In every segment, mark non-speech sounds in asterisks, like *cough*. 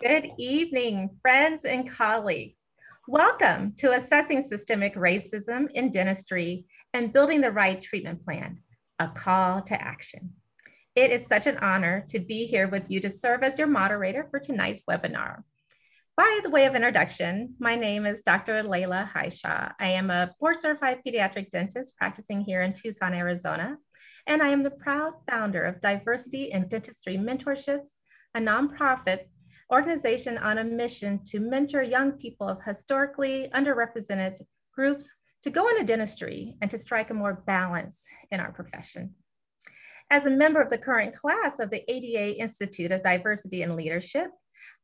Good evening, friends and colleagues. Welcome to Assessing Systemic Racism in Dentistry and Building the Right Treatment Plan, a call to action. It is such an honor to be here with you to serve as your moderator for tonight's webinar. By the way of introduction, my name is Dr. Laila Hishaw. I am a board certified pediatric dentist practicing here in Tucson, Arizona, and I am the proud founder of Diversity in Dentistry Mentorships, a nonprofit organization on a mission to mentor young people of historically underrepresented groups to go into dentistry and to strike a more balance in our profession. As a member of the current class of the ADA Institute of Diversity and Leadership,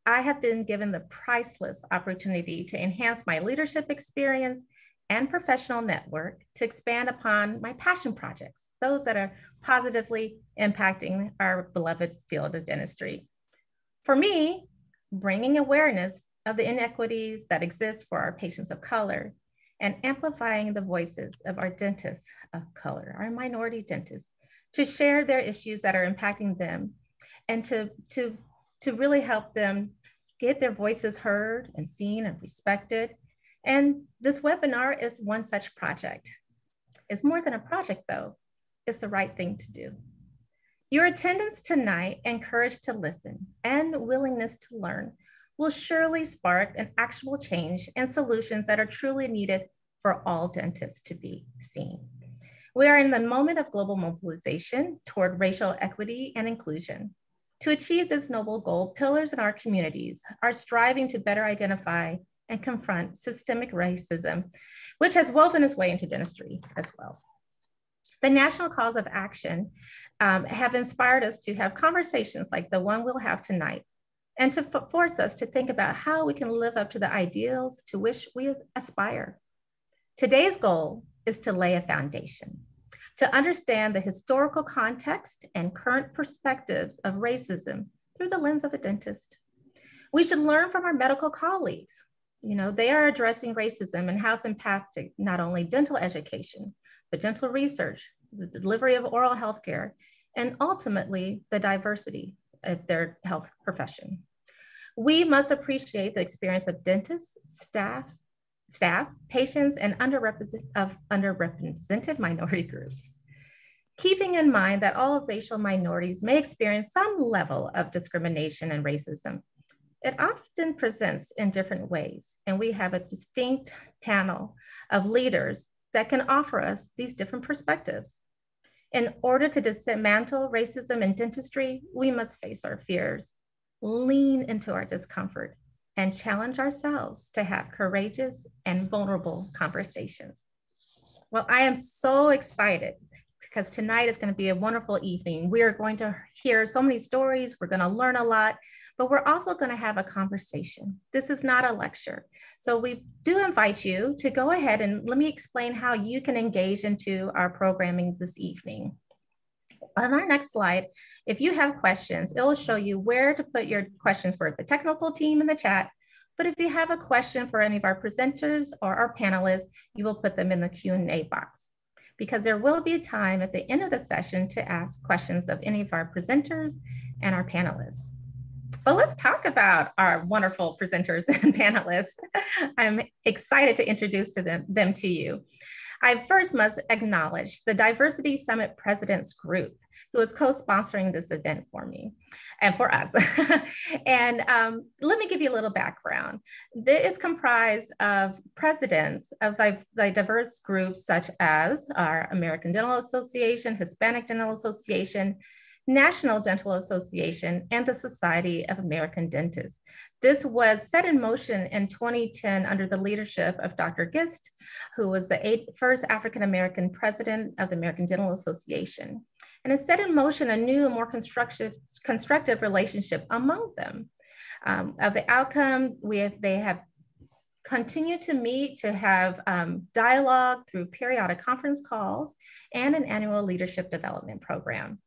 I have been given the priceless opportunity to enhance my leadership experience and professional network to expand upon my passion projects, those that are positively impacting our beloved field of dentistry. For me, bringing awareness of the inequities that exist for our patients of color and amplifying the voices of our dentists of color, our minority dentists, to share their issues that are impacting them and to, to, to really help them get their voices heard and seen and respected. And this webinar is one such project. It's more than a project though, it's the right thing to do. Your attendance tonight and courage to listen and willingness to learn will surely spark an actual change and solutions that are truly needed for all dentists to be seen. We are in the moment of global mobilization toward racial equity and inclusion. To achieve this noble goal, pillars in our communities are striving to better identify and confront systemic racism, which has woven its way into dentistry as well. The national calls of action um, have inspired us to have conversations like the one we'll have tonight and to force us to think about how we can live up to the ideals to which we aspire. Today's goal is to lay a foundation, to understand the historical context and current perspectives of racism through the lens of a dentist. We should learn from our medical colleagues. You know, they are addressing racism and how it's impacting not only dental education, but dental research, the delivery of oral health care, and ultimately the diversity of their health profession. We must appreciate the experience of dentists, staffs, staff, patients, and underrepresented, of underrepresented minority groups. Keeping in mind that all racial minorities may experience some level of discrimination and racism, it often presents in different ways, and we have a distinct panel of leaders that can offer us these different perspectives. In order to dismantle racism in dentistry, we must face our fears, lean into our discomfort, and challenge ourselves to have courageous and vulnerable conversations. Well, I am so excited because tonight is going to be a wonderful evening. We are going to hear so many stories, we're going to learn a lot, but we're also going to have a conversation. This is not a lecture. So we do invite you to go ahead and let me explain how you can engage into our programming this evening. On our next slide, if you have questions, it will show you where to put your questions for the technical team in the chat. But if you have a question for any of our presenters or our panelists, you will put them in the Q&A box because there will be a time at the end of the session to ask questions of any of our presenters and our panelists. But let's talk about our wonderful presenters and *laughs* panelists. I'm excited to introduce to them, them to you. I first must acknowledge the Diversity Summit Presidents Group, who is co-sponsoring this event for me and for us. *laughs* and um, let me give you a little background. This is comprised of presidents of the, the diverse groups such as our American Dental Association, Hispanic Dental Association, National Dental Association, and the Society of American Dentists. This was set in motion in 2010 under the leadership of Dr. Gist, who was the eight, first African American president of the American Dental Association. And it set in motion a new and more constructive, constructive relationship among them. Um, of the outcome, we have, they have continued to meet to have um, dialogue through periodic conference calls and an annual leadership development program.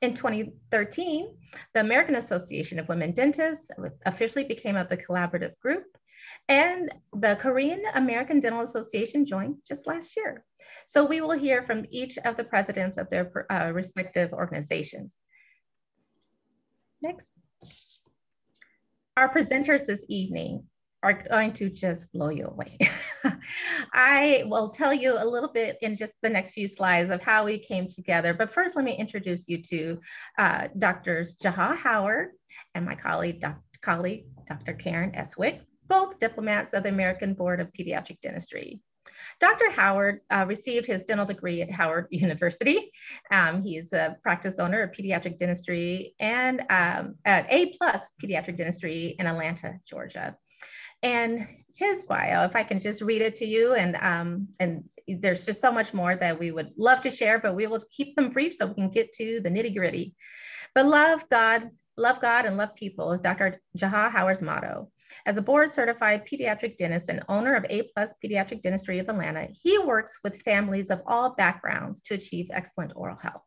In 2013, the American Association of Women Dentists officially became of the collaborative group, and the Korean American Dental Association joined just last year. So we will hear from each of the presidents of their uh, respective organizations. Next. Our presenters this evening are going to just blow you away. *laughs* I will tell you a little bit in just the next few slides of how we came together. But first, let me introduce you to uh, Doctors Jaha Howard and my colleague, doc colleague, Dr. Karan Estwick, both diplomats of the American Board of Pediatric Dentistry. Dr. Howard uh, received his dental degree at Howard University. Um, he's a practice owner of pediatric dentistry and um, at A plus pediatric dentistry in Atlanta, Georgia. And his bio, if I can just read it to you, and um, and there's just so much more that we would love to share, but we will keep them brief so we can get to the nitty gritty. But love God, love God, and love people is Dr. Jaha Howard's motto. As a board certified pediatric dentist and owner of A Plus Pediatric Dentistry of Atlanta, he works with families of all backgrounds to achieve excellent oral health.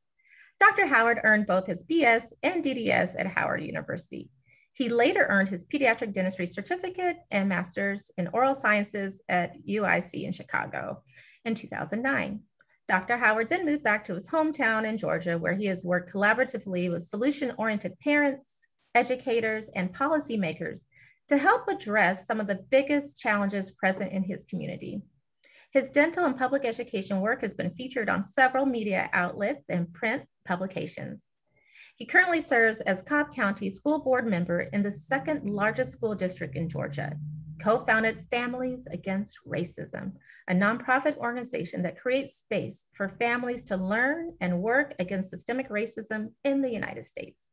Dr. Howard earned both his BS and DDS at Howard University. He later earned his pediatric dentistry certificate and master's in oral sciences at UIC in Chicago in 2009. Dr. Howard then moved back to his hometown in Georgia, where he has worked collaboratively with solution oriented parents, educators, and policymakers to help address some of the biggest challenges present in his community. His dental and public education work has been featured on several media outlets and print publications. He currently serves as Cobb County School Board member in the second largest school district in Georgia, co-founded Families Against Racism, a nonprofit organization that creates space for families to learn and work against systemic racism in the United States.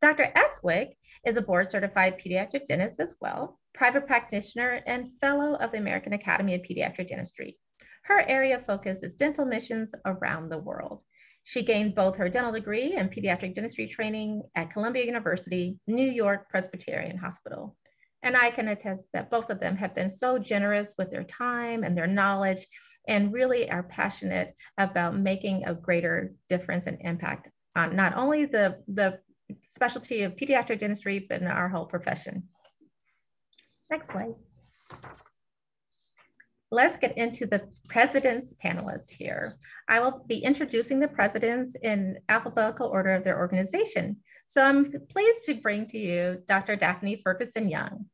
Dr. Estwick is a board certified pediatric dentist as well, private practitioner and fellow of the American Academy of Pediatric Dentistry. Her area of focus is dental missions around the world. She gained both her dental degree and pediatric dentistry training at Columbia University, New York Presbyterian Hospital. And I can attest that both of them have been so generous with their time and their knowledge and really are passionate about making a greater difference and impact on not only the, the specialty of pediatric dentistry, but in our whole profession. Next slide let's get into the president's panelists here. I will be introducing the presidents in alphabetical order of their organization. So I'm pleased to bring to you Dr. Daphne Ferguson Young.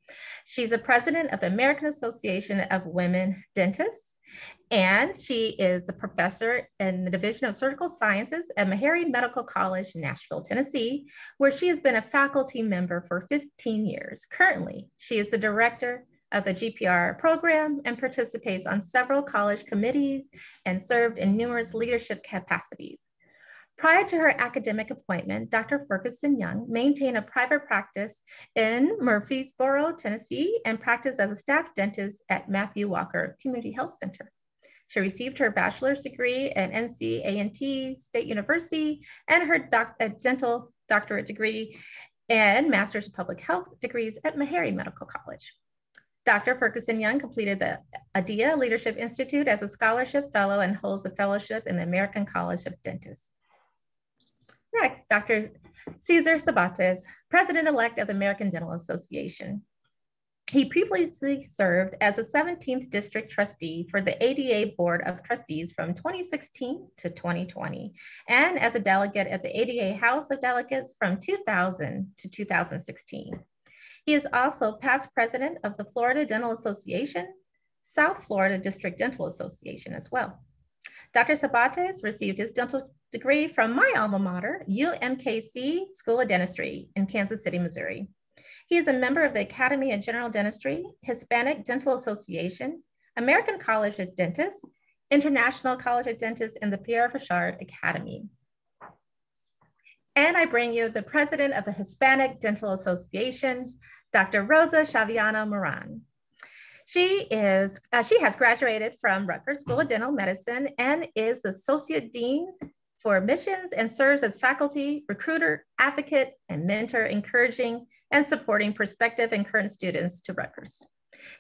She's a president of the American Association of Women Dentists, and she is a professor in the Division of Surgical Sciences at Meharry Medical College Nashville, Tennessee, where she has been a faculty member for 15 years. Currently, she is the director of the GPR program and participates on several college committees and served in numerous leadership capacities. Prior to her academic appointment, Dr. Ferguson Young maintained a private practice in Murfreesboro, Tennessee, and practiced as a staff dentist at Matthew Walker Community Health Center. She received her bachelor's degree at NC A&T State University and her doc dental doctorate degree and master's of public health degrees at Meharry Medical College. Dr. Ferguson Young completed the ADEA Leadership Institute as a scholarship fellow and holds a fellowship in the American College of Dentists. Next, Dr. Cesar Sabates, President-elect of the American Dental Association. He previously served as a 17th District Trustee for the ADA Board of Trustees from 2016 to 2020, and as a delegate at the ADA House of Delegates from 2000 to 2016. He is also past president of the Florida Dental Association, South Florida District Dental Association as well. Dr. Sabates received his dental degree from my alma mater, UMKC School of Dentistry in Kansas City, Missouri. He is a member of the Academy of General Dentistry, Hispanic Dental Association, American College of Dentists, International College of Dentists, and the Pierre Fauchard Academy. And I bring you the president of the Hispanic Dental Association, Dr. Rosa Chaviano Moran. She is uh, she has graduated from Rutgers School of Dental Medicine and is Associate Dean for Admissions and serves as faculty, recruiter, advocate, and mentor, encouraging and supporting prospective and current students to Rutgers.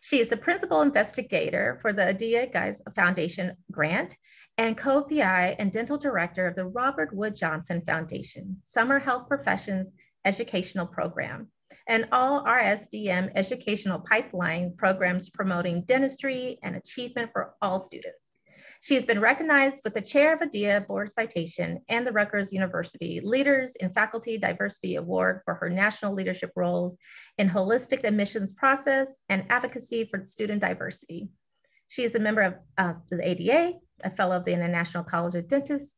She is the principal investigator for the ADEA Gies Foundation grant and co-PI and dental director of the Robert Wood Johnson Foundation Summer Health Professions Educational Program and all RSDM educational pipeline programs promoting dentistry and achievement for all students. She has been recognized with the chair of ADEA Board Citation and the Rutgers University Leaders in Faculty Diversity Award for her national leadership roles in holistic admissions process and advocacy for student diversity. She is a member of uh, the ADA, a fellow of the International College of Dentists,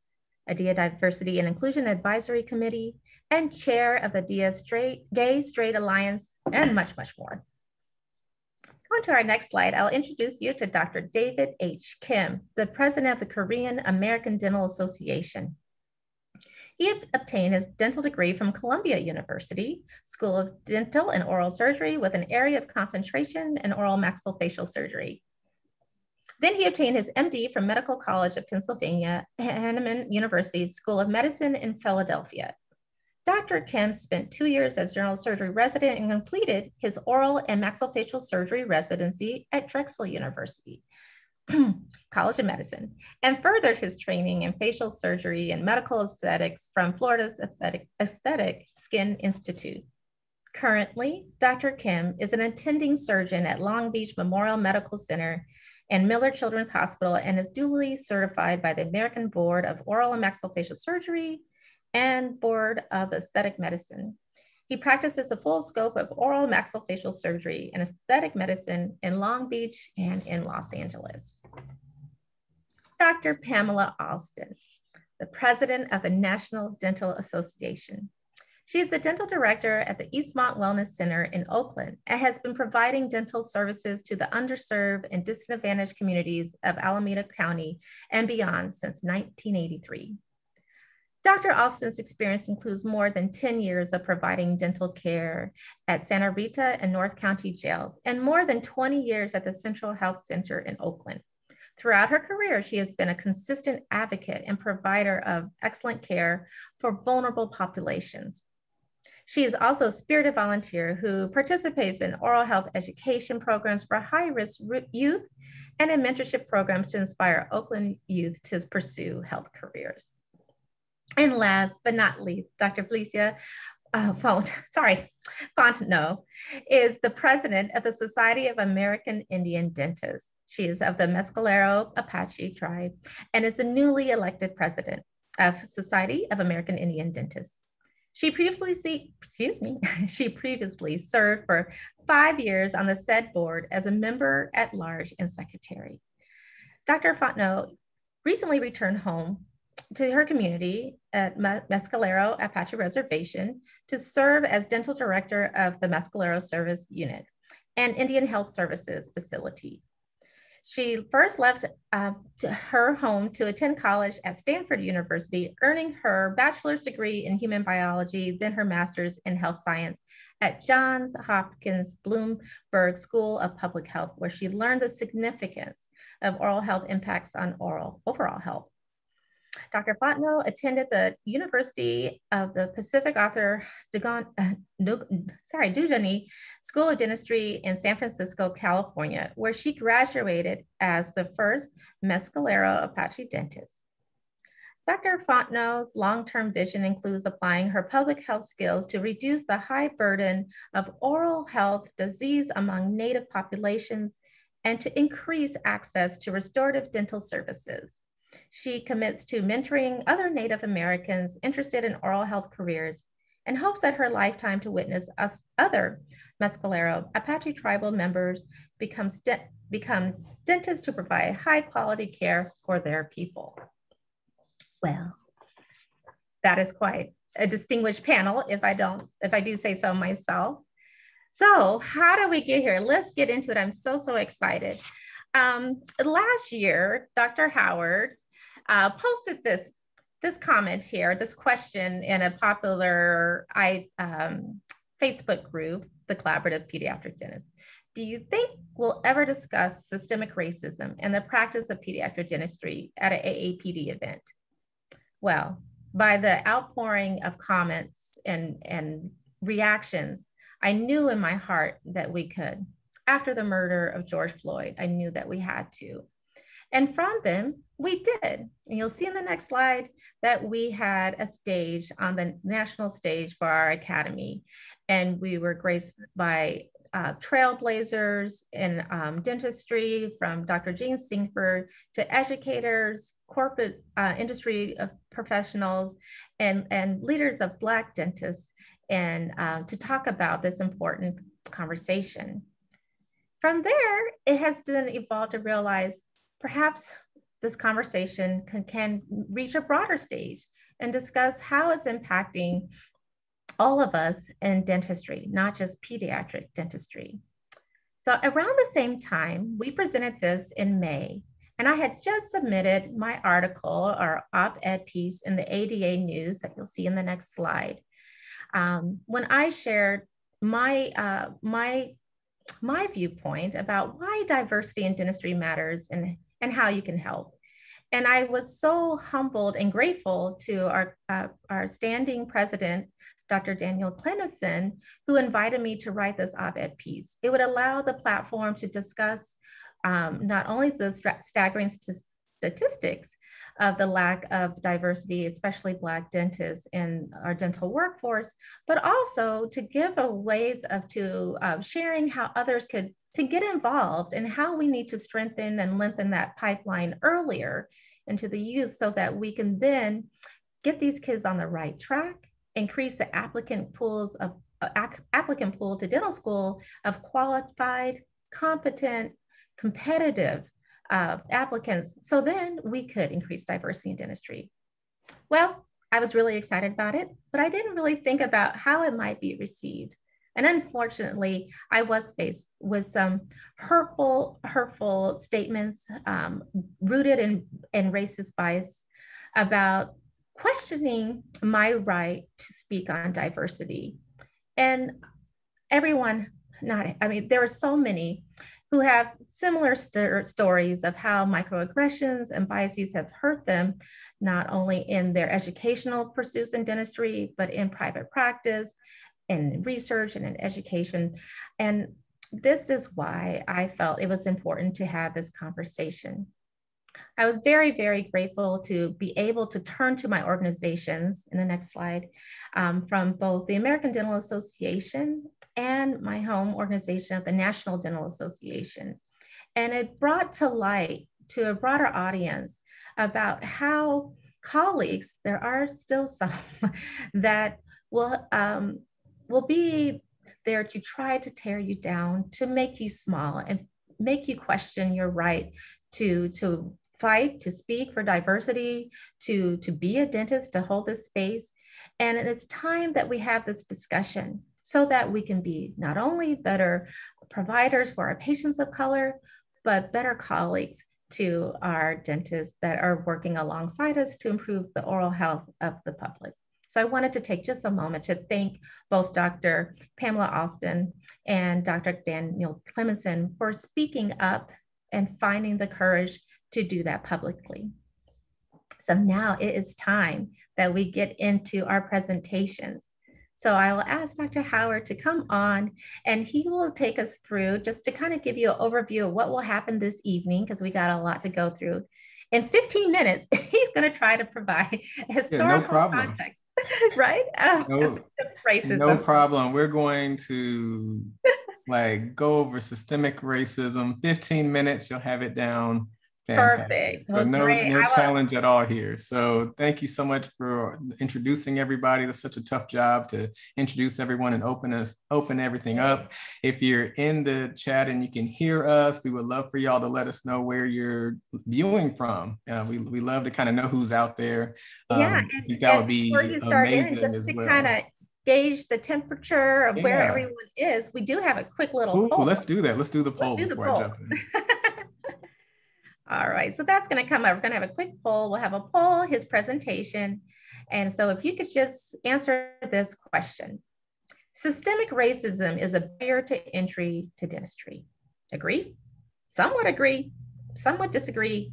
ADEA Diversity and Inclusion Advisory Committee, and chair of the ADEA Straight, Gay Straight Alliance, and much, much more. Going to our next slide, I'll introduce you to Dr. David H. Kim, the president of the Korean American Dental Association. He obtained his dental degree from Columbia University School of Dental and Oral Surgery with an area of concentration in oral maxillofacial surgery. Then he obtained his MD from Medical College of Pennsylvania, Hahnemann University School of Medicine in Philadelphia. Dr. Kim spent two years as general surgery resident and completed his oral and maxillofacial surgery residency at Drexel University *clears throat* College of Medicine and furthered his training in facial surgery and medical aesthetics from Florida's Aesthetic, Aesthetic Skin Institute. Currently, Dr. Kim is an attending surgeon at Long Beach Memorial Medical Center and Miller Children's Hospital and is duly certified by the American Board of Oral and Maxillofacial Surgery and Board of Aesthetic Medicine. He practices a full scope of oral maxillofacial surgery and aesthetic medicine in Long Beach and in Los Angeles. Dr. Pamela Alston, the president of the National Dental Association. She is the dental director at the Eastmont Wellness Center in Oakland and has been providing dental services to the underserved and disadvantaged communities of Alameda County and beyond since 1983. Dr. Alston's experience includes more than 10 years of providing dental care at Santa Rita and North County jails, and more than 20 years at the Central Health Center in Oakland. Throughout her career, she has been a consistent advocate and provider of excellent care for vulnerable populations. She is also a spirited volunteer who participates in oral health education programs for high risk youth and in mentorship programs to inspire Oakland youth to pursue health careers. And last but not least, Dr. Felicia uh, Font, *laughs* sorry, Fontenot is the president of the Society of American Indian Dentists. She is of the Mescalero Apache tribe and is the newly elected president of Society of American Indian Dentists. She previously, excuse me, *laughs* she previously served for five years on the said board as a member at large and secretary. Dr. Fontenot recently returned home to her community at Mescalero Apache Reservation to serve as dental director of the Mescalero Service Unit and Indian Health Services facility. She first left uh, her home to attend college at Stanford University, earning her bachelor's degree in human biology, then her master's in health science at Johns Hopkins Bloomberg School of Public Health, where she learned the significance of oral health impacts on oral overall health. Dr. Fontenot attended the University of the Pacific Arthur Dugan, uh, sorry, Dugoni School of Dentistry in San Francisco, California, where she graduated as the first Mescalero Apache dentist. Dr. Fontenot's long-term vision includes applying her public health skills to reduce the high burden of oral health disease among Native populations and to increase access to restorative dental services. She commits to mentoring other Native Americans interested in oral health careers and hopes that her lifetime to witness us other Mescalero Apache tribal members becomes de become dentists to provide high quality care for their people. Well, that is quite a distinguished panel if I don't, if I do say so myself. So how do we get here? Let's get into it. I'm so, so excited. Um, last year, Dr. Howard uh, posted this this comment here, this question in a popular I um, Facebook group, the Collaborative Pediatric Dentist. Do you think we'll ever discuss systemic racism and the practice of pediatric dentistry at an AAPD event? Well, by the outpouring of comments and, and reactions, I knew in my heart that we could. After the murder of George Floyd, I knew that we had to. And from them, we did. And you'll see in the next slide that we had a stage on the national stage for our academy. And we were graced by uh, trailblazers in um, dentistry, from Dr. Jeanne Sinkford to educators, corporate uh, industry professionals, and, and leaders of Black dentists, and uh, to talk about this important conversation. From there, it has then evolved to realize perhaps this conversation can, can reach a broader stage and discuss how it's impacting all of us in dentistry, not just pediatric dentistry. So around the same time, we presented this in May, and I had just submitted my article or op-ed piece in the ADA news that you'll see in the next slide. Um, when I shared my, uh, my, my viewpoint about why diversity in dentistry matters and, and how you can help. And I was so humbled and grateful to our, uh, our standing president, Dr. Daniel Klemmedson, who invited me to write this op-ed piece. It would allow the platform to discuss um, not only the staggering st statistics of the lack of diversity, especially Black dentists in our dental workforce, but also to give a ways of to uh, sharing how others could to get involved and how we need to strengthen and lengthen that pipeline earlier into the youth so that we can then get these kids on the right track increase the applicant pools of uh, applicant pool to dental school of qualified, competent, competitive uh, applicants. So then we could increase diversity in dentistry. Well, I was really excited about it, but I didn't really think about how it might be received. And unfortunately, I was faced with some hurtful, hurtful statements um, rooted in, in racist bias about questioning my right to speak on diversity. And everyone, not, I mean, there are so many who have similar st stories of how microaggressions and biases have hurt them, not only in their educational pursuits in dentistry, but in private practice, in research, and in education. And this is why I felt it was important to have this conversation. I was very, very grateful to be able to turn to my organizations in the next slide um, from both the American Dental Association and my home organization of the National Dental Association. And it brought to light to a broader audience about how colleagues, there are still some *laughs* that will, um, will be there to try to tear you down, to make you small and make you question your right to, to fight to speak for diversity, to, to be a dentist, to hold this space. And it's time that we have this discussion so that we can be not only better providers for our patients of color, but better colleagues to our dentists that are working alongside us to improve the oral health of the public. So I wanted to take just a moment to thank both Dr. Pamela Alston and Dr. Daniel Klemmedson for speaking up and finding the courage to do that publicly. So now it is time that we get into our presentations. So I will ask Dr. Howard to come on and he will take us through just to kind of give you an overview of what will happen this evening because we got a lot to go through. In 15 minutes, *laughs* he's going to try to provide historical *laughs* yeah, no context, *laughs* right? Uh, no, racism. No problem. We're going to like go over systemic racism. 15 minutes, you'll have it down. Fantastic. Perfect. So well, no, great. no challenge at all here. So thank you so much for introducing everybody. That's such a tough job to introduce everyone and open us, open everything up. If you're in the chat and you can hear us, we would love for y'all to let us know where you're viewing from. Uh, we, we love to kind of know who's out there. Um, yeah, and, that would be before you start in, just to well. kind of gauge the temperature of yeah. where everyone is, we do have a quick little Ooh, poll. Let's do that. Let's do the poll. Let's do the poll. *laughs* All right, so that's gonna come up. We're gonna have a quick poll. We'll have a poll, his presentation. And so if you could just answer this question. Systemic racism is a barrier to entry to dentistry. Agree? Somewhat agree, somewhat disagree,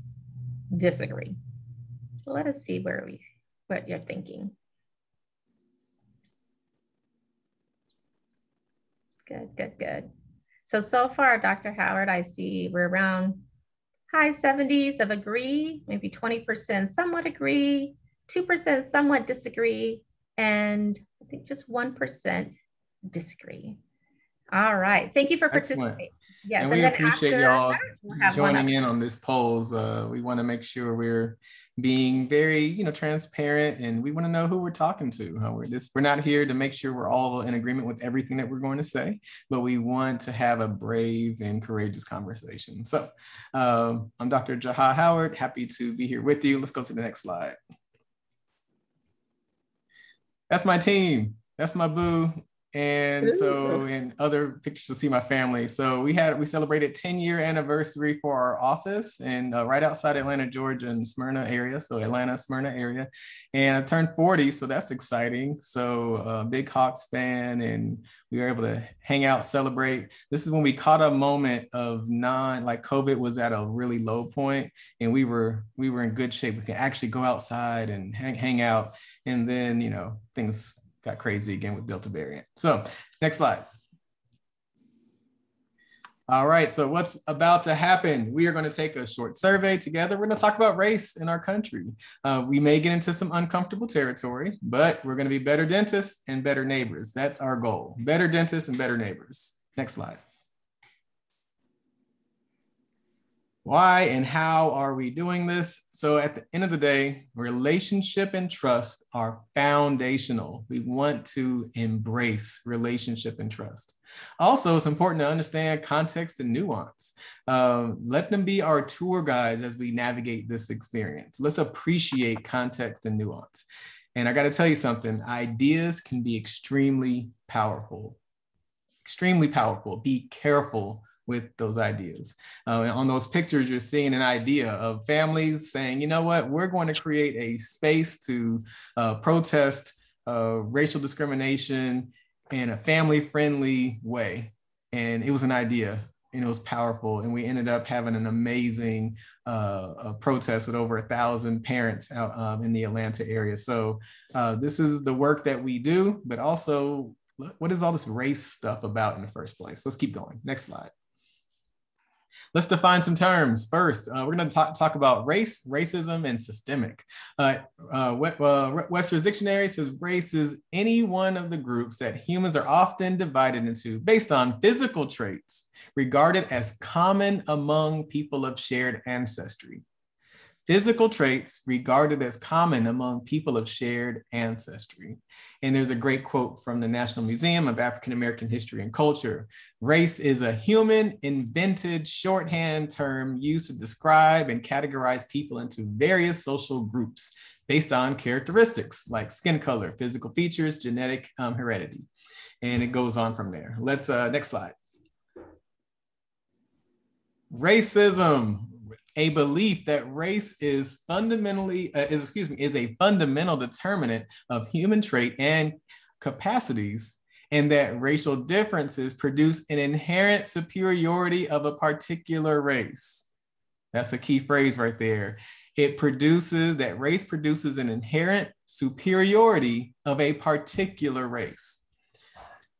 disagree. Let us see where we, what you're thinking. Good, good, good. So, so far, Dr. Howard, I see we're around high 70s of agree, maybe 20% somewhat agree, 2% somewhat disagree, and I think just 1% disagree. All right. Thank you for participating. Yes, and we and appreciate y'all joining in on this polls. Uh, we want to make sure we're being very, you know, transparent, and we want to know who we're talking to. we're this, we're not here to make sure we're all in agreement with everything that we're going to say, but we want to have a brave and courageous conversation. So, um, I'm Dr. Jaha Howard. Happy to be here with you. Let's go to the next slide. That's my team. That's my boo and so in other pictures you'll see my family. So we had we celebrated 10 year anniversary for our office and uh, right outside atlanta georgia in smyrna area so atlanta smyrna area. And i turned 40 so that's exciting. So uh, big hawks fan and we were able to hang out celebrate. This is when we caught a moment of non like covid was at a really low point and we were we were in good shape. We could actually go outside and hang, hang out. And then you know things got crazy again with Delta variant. So next slide. All right, so what's about to happen? We are going to take a short survey together. We're going to talk about race in our country. Uh, we may get into some uncomfortable territory, but we're going to be better dentists and better neighbors. That's our goal. Better dentists and better neighbors. Next slide. Why and how are we doing this? So, at the end of the day, relationship and trust are foundational. We want to embrace relationship and trust. Also, it's important to understand context and nuance. Um, let them be our tour guides as we navigate this experience. Let's appreciate context and nuance. And I got to tell you something ideas can be extremely powerful. Extremely powerful. Be careful with those ideas. Uh, on those pictures, you're seeing an idea of families saying, you know what, we're going to create a space to uh, protest uh, racial discrimination in a family friendly way. And it was an idea and it was powerful. And we ended up having an amazing uh, protest with over a thousand parents out um, in the Atlanta area. So uh, this is the work that we do, but also what is all this race stuff about in the first place? Let's keep going. Next slide. Let's define some terms. First, uh, we're going to talk, talk about race, racism, and systemic. Uh, uh, uh Webster's Dictionary says race is any one of the groups that humans are often divided into based on physical traits regarded as common among people of shared ancestry. Physical traits regarded as common among people of shared ancestry. And there's a great quote from the National Museum of African American History and Culture. Race is a human invented shorthand term used to describe and categorize people into various social groups based on characteristics like skin color, physical features, genetic um, heredity. And it goes on from there. Let's, uh, next slide. Racism a belief that race is fundamentally uh, is excuse me is a fundamental determinant of human trait and capacities and that racial differences produce an inherent superiority of a particular race. That's a key phrase right there. It produces that race produces an inherent superiority of a particular race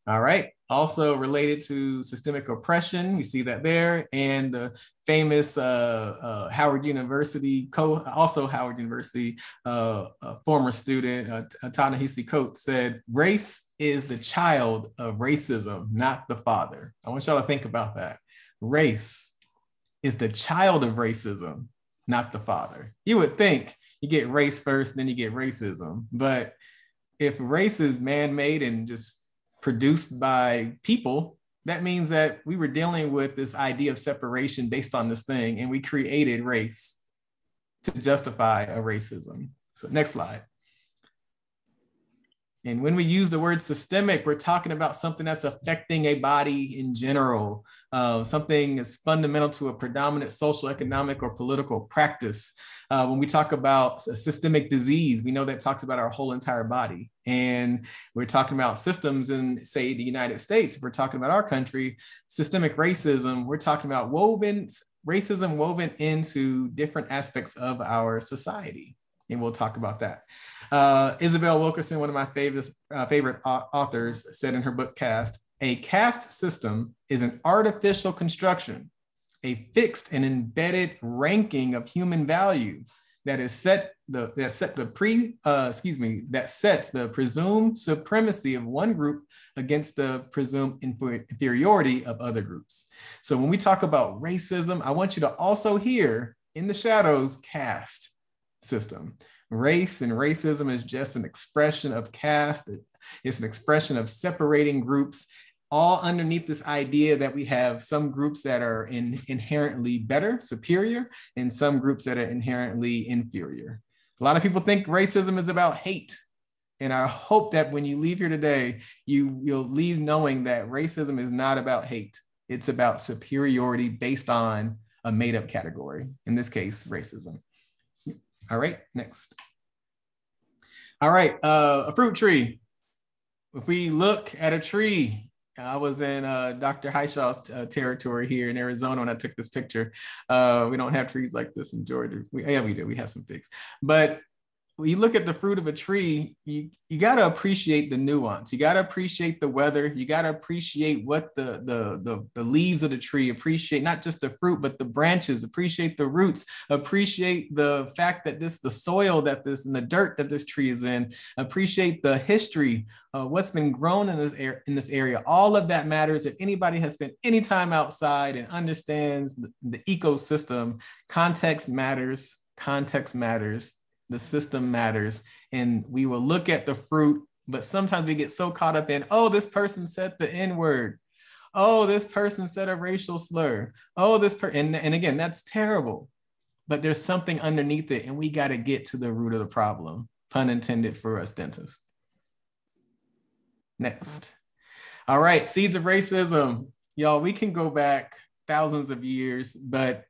all right also related to systemic oppression. We see that there. And the famous uh, uh, Howard University, co also Howard University, uh, former student, uh, Ta-Nehisi Coates said, race is the child of racism, not the father. I want y'all to think about that. Race is the child of racism, not the father. You would think you get race first, then you get racism. But if race is man-made and just produced by people, that means that we were dealing with this idea of separation based on this thing, and we created race to justify a racism. So, next slide. And when we use the word systemic, we're talking about something that's affecting a body in general, uh, something that's fundamental to a predominant social, economic, or political practice. Uh, when we talk about a systemic disease, we know that talks about our whole entire body. And we're talking about systems in, say, the United States. If we're talking about our country, systemic racism, we're talking about woven racism woven into different aspects of our society. And we'll talk about that. Uh, Isabel Wilkerson, one of my favorite, uh, favorite authors, said in her book Caste a caste system is an artificial construction, a fixed and embedded ranking of human value that is set the that set the pre uh, excuse me that sets the presumed supremacy of one group against the presumed inferiority of other groups. So when we talk about racism, I want you to also hear in the shadows caste system. Race and racism is just an expression of caste. It's an expression of separating groups all underneath this idea that we have some groups that are in, inherently better, superior, and some groups that are inherently inferior. A lot of people think racism is about hate. And I hope that when you leave here today, you, you'll leave knowing that racism is not about hate. It's about superiority based on a made up category, in this case, racism. All right, next. All right, uh, a fruit tree. If we look at a tree I was in uh, Dr. Hishaw's uh, territory here in Arizona when I took this picture. Uh, we don't have trees like this in Georgia. We, yeah, we do. We have some figs. But when you look at the fruit of a tree, you, you got to appreciate the nuance. You got to appreciate the weather. You got to appreciate what the, the, the, the, leaves of the tree appreciate, not just the fruit, but the branches, appreciate the roots, appreciate the fact that this, the soil that this, and the dirt that this tree is in, appreciate the history of what's been grown in this, air, in this area. All of that matters. If anybody has spent any time outside and understands the, the ecosystem, context matters, context matters the system matters. And we will look at the fruit, but sometimes we get so caught up in, oh, this person said the N word. Oh, this person said a racial slur. Oh, this person, and, and again, that's terrible. But there's something underneath it, and we got to get to the root of the problem, pun intended for us dentists. Next. All right, seeds of racism. Y'all, we can go back thousands of years, but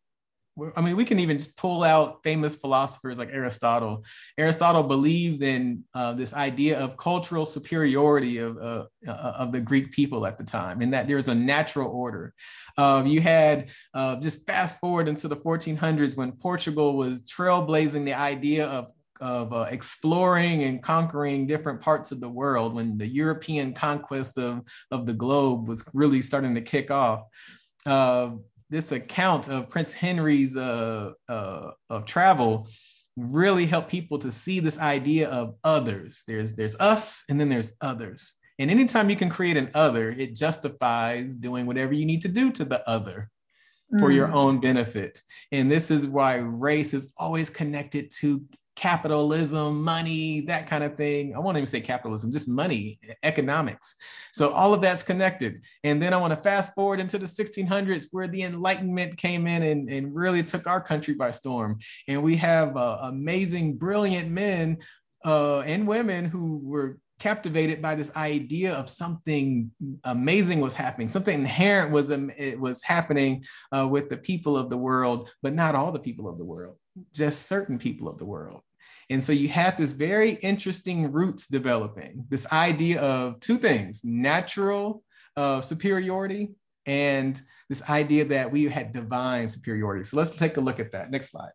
I mean, we can even pull out famous philosophers like Aristotle. Aristotle believed in uh, this idea of cultural superiority of, uh, uh, of the Greek people at the time, and that there's a natural order. Um, you had uh, just fast forward into the 1400s when Portugal was trailblazing the idea of of uh, exploring and conquering different parts of the world when the European conquest of, of the globe was really starting to kick off. Uh, this account of Prince Henry's uh, uh, of travel really helped people to see this idea of others. There's there's us, and then there's others. And anytime you can create an other, it justifies doing whatever you need to do to the other for mm. your own benefit. And this is why race is always connected to capitalism, money, that kind of thing. I won't even say capitalism, just money, economics. So all of that's connected. And then I want to fast forward into the 1600s where the Enlightenment came in and, and really took our country by storm. And we have uh, amazing, brilliant men uh, and women who were captivated by this idea of something amazing was happening something inherent was um, it was happening uh, with the people of the world but not all the people of the world just certain people of the world and so you have this very interesting roots developing this idea of two things natural uh, superiority and this idea that we had divine superiority. So let's take a look at that. Next slide.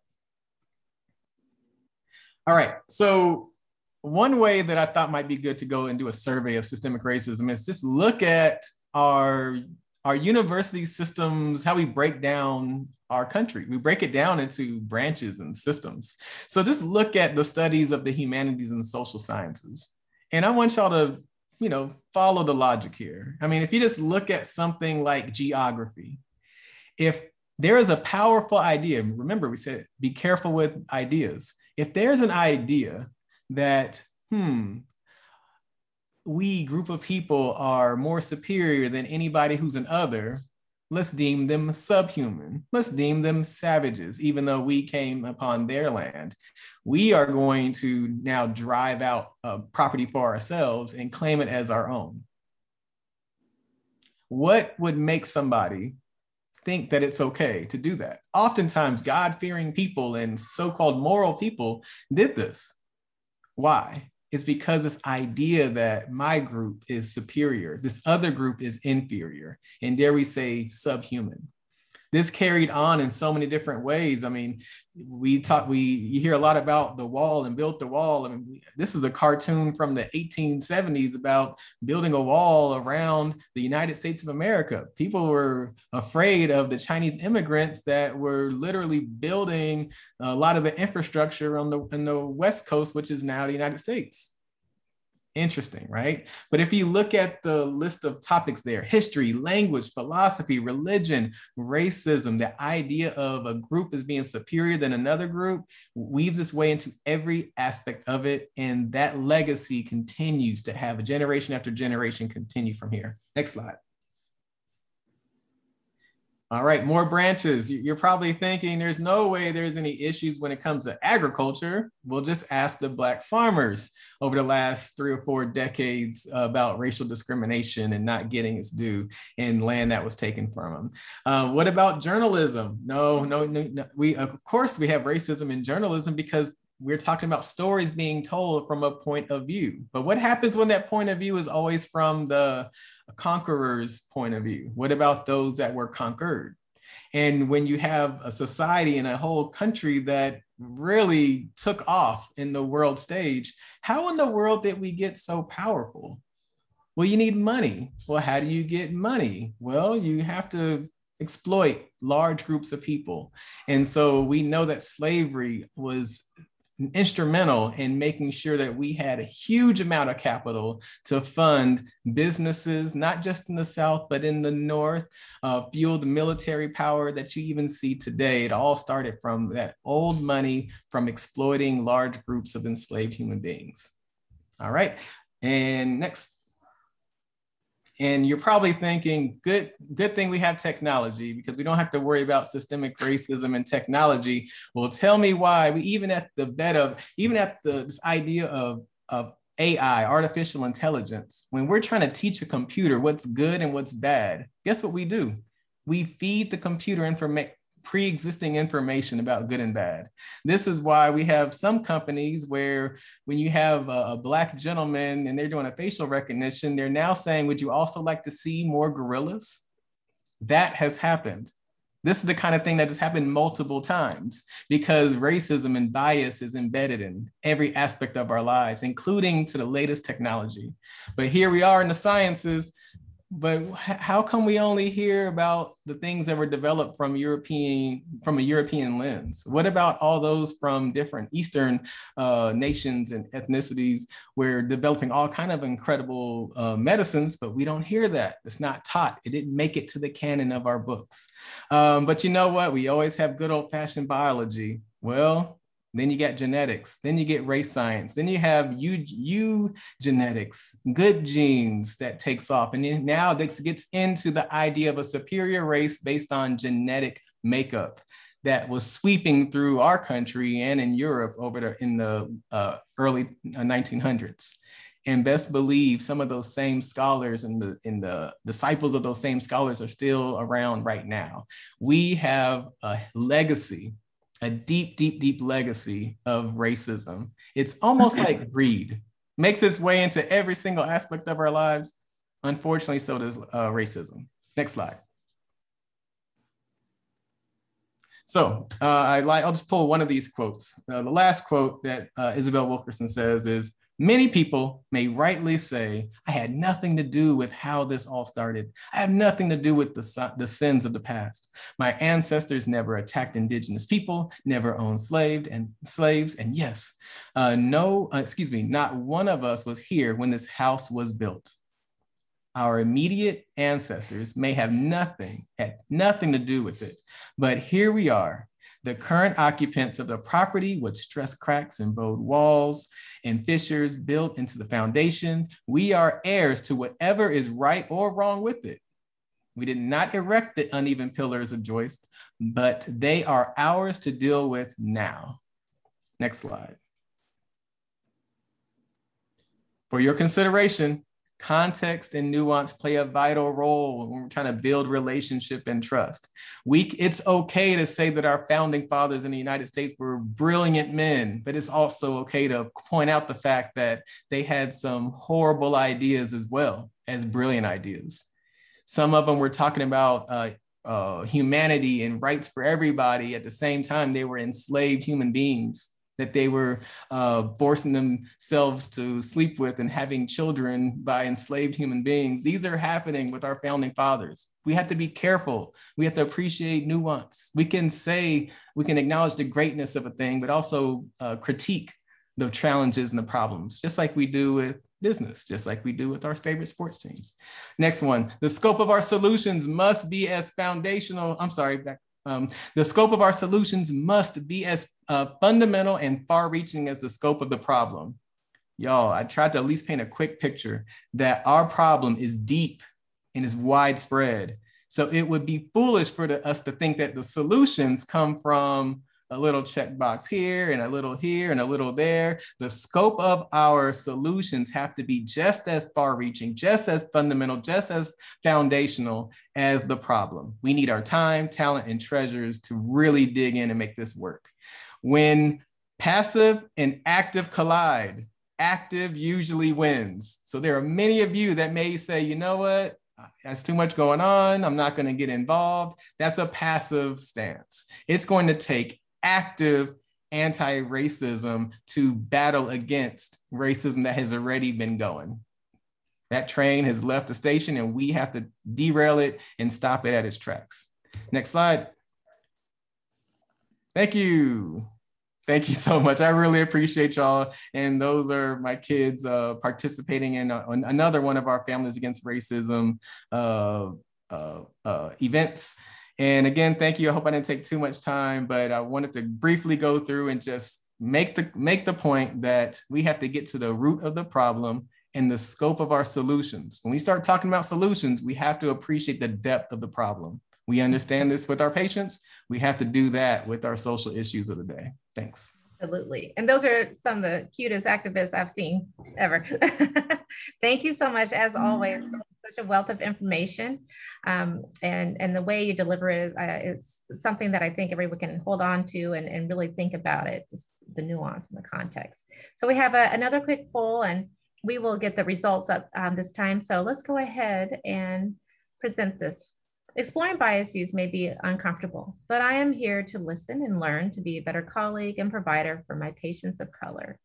All right. So one way that I thought might be good to go and do a survey of systemic racism is just look at our our university systems, how we break down our country. We break it down into branches and systems. So just look at the studies of the humanities and social sciences. And I want y'all to, you know, follow the logic here. I mean, if you just look at something like geography, if there is a powerful idea, remember we said be careful with ideas. If there's an idea that, hmm, we group of people are more superior than anybody who's an other, let's deem them subhuman. Let's deem them savages, even though we came upon their land. We are going to now drive out uh, property for ourselves and claim it as our own. What would make somebody think that it's okay to do that? Oftentimes, God fearing people and so called moral people did this. Why? Is because this idea that my group is superior, this other group is inferior, and dare we say subhuman. This carried on in so many different ways. I mean, we talk we you hear a lot about the wall and built the wall I mean, this is a cartoon from the 1870s about building a wall around the united states of america. People were afraid of the chinese immigrants that were literally building a lot of the infrastructure on the in the west coast which is now the united states Interesting, right? But if you look at the list of topics there history, language, philosophy, religion, racism, the idea of a group as being superior than another group weaves its way into every aspect of it. And that legacy continues to have a generation after generation continue from here. Next slide. All right, more branches. You're probably thinking there's no way there's any issues when it comes to agriculture. We'll just ask the Black farmers over the last three or four decades about racial discrimination and not getting its due in land that was taken from them. Uh, what about journalism? No, no, no, no. We, of course, we have racism in journalism because we're talking about stories being told from a point of view. But what happens when that point of view is always from the conqueror's point of view? What about those that were conquered? And when you have a society and a whole country that really took off in the world stage, how in the world did we get so powerful? Well, you need money. Well, how do you get money? Well, you have to exploit large groups of people. And so we know that slavery was instrumental in making sure that we had a huge amount of capital to fund businesses, not just in the South, but in the North, uh, fuel the military power that you even see today. It all started from that old money from exploiting large groups of enslaved human beings. All right. And next and you're probably thinking, good, good thing we have technology because we don't have to worry about systemic racism and technology. Well, tell me why we even at the bed of, even at the this idea of, of AI, artificial intelligence, when we're trying to teach a computer what's good and what's bad, guess what we do? We feed the computer information pre-existing information about good and bad. This is why we have some companies where when you have a, a, black gentleman and they're doing a facial recognition, they're now saying, would you also like to see more gorillas? That has happened. This is the kind of thing that has happened multiple times because racism and bias is embedded in every aspect of our lives, including to the latest technology. But here we are in the sciences but how come we only hear about the things that were developed from European from a European lens? What about all those from different Eastern uh, nations and ethnicities where developing all kind of incredible uh, medicines, but we don't hear that. It's not taught. It didn't make it to the canon of our books. Um, but you know what? We always have good old fashioned biology. Well, then you get genetics, then you get race science, then you have you, you genetics, good genes that takes off. And then now this gets into the idea of a superior race based on genetic makeup that was sweeping through our country and in Europe over the, in the uh, early 1900s. Uh, and best believe some of those same scholars and the, and the disciples of those same scholars are still around right now. We have a legacy a deep, deep, deep legacy of racism. It's almost like *laughs* greed, makes its way into every single aspect of our lives. Unfortunately, so does uh, racism. Next slide. So uh, I like, I'll just pull one of these quotes. Uh, the last quote that uh, Isabel Wilkerson says is, Many people may rightly say, I had nothing to do with how this all started. I have nothing to do with the, the sins of the past. My ancestors never attacked indigenous people, never owned slaved and slaves. And yes, uh, no, uh, excuse me, not one of us was here when this house was built. Our immediate ancestors may have nothing, had nothing to do with it. But here we are, the current occupants of the property would stress cracks and bowed walls and fissures built into the foundation. We are heirs to whatever is right or wrong with it. We did not erect the uneven pillars of joist, but they are ours to deal with now. Next slide. For your consideration, context and nuance play a vital role when we're trying to build relationship and trust. We, it's okay to say that our founding fathers in the United States were brilliant men, but it's also okay to point out the fact that they had some horrible ideas as well as brilliant ideas. Some of them were talking about uh, uh, humanity and rights for everybody. At the same time, they were enslaved human beings that they were uh, forcing themselves to sleep with and having children by enslaved human beings. These are happening with our founding fathers. We have to be careful. We have to appreciate nuance. We can say, we can acknowledge the greatness of a thing, but also uh, critique the challenges and the problems, just like we do with business, just like we do with our favorite sports teams. Next one, the scope of our solutions must be as foundational. I'm sorry, back um, the scope of our solutions must be as uh, fundamental and far reaching as the scope of the problem. Y'all, I tried to at least paint a quick picture that our problem is deep and is widespread. So it would be foolish for the, us to think that the solutions come from a little checkbox here and a little here and a little there. The scope of our solutions have to be just as far reaching, just as fundamental, just as foundational as the problem. We need our time, talent, and treasures to really dig in and make this work. When passive and active collide, active usually wins. So there are many of you that may say, you know what? That's too much going on. I'm not going to get involved. That's a passive stance. It's going to take active anti racism to battle against racism that has already been going. That train has left the station and we have to derail it and stop it at its tracks. Next slide. Thank you. Thank you so much. I really appreciate y'all. And those are my kids uh, participating in uh, another one of our Families Against Racism uh, uh, uh events. And again, thank you. I hope I didn't take too much time, but I wanted to briefly go through and just make the make the point that we have to get to the root of the problem and the scope of our solutions. When we start talking about solutions, we have to appreciate the depth of the problem. We understand this with our patients. We have to do that with our social issues of the day. Thanks. Absolutely. And those are some of the cutest activists I've seen ever. *laughs* Thank you so much, as always. Such a wealth of information. Um, and, and the way you deliver it, uh, it's something that I think everyone can hold on to and, and really think about it, just the nuance and the context. So we have a, another quick poll and we will get the results up um, this time. So let's go ahead and present this Exploring biases may be uncomfortable, but I am here to listen and learn to be a better colleague and provider for my patients of color.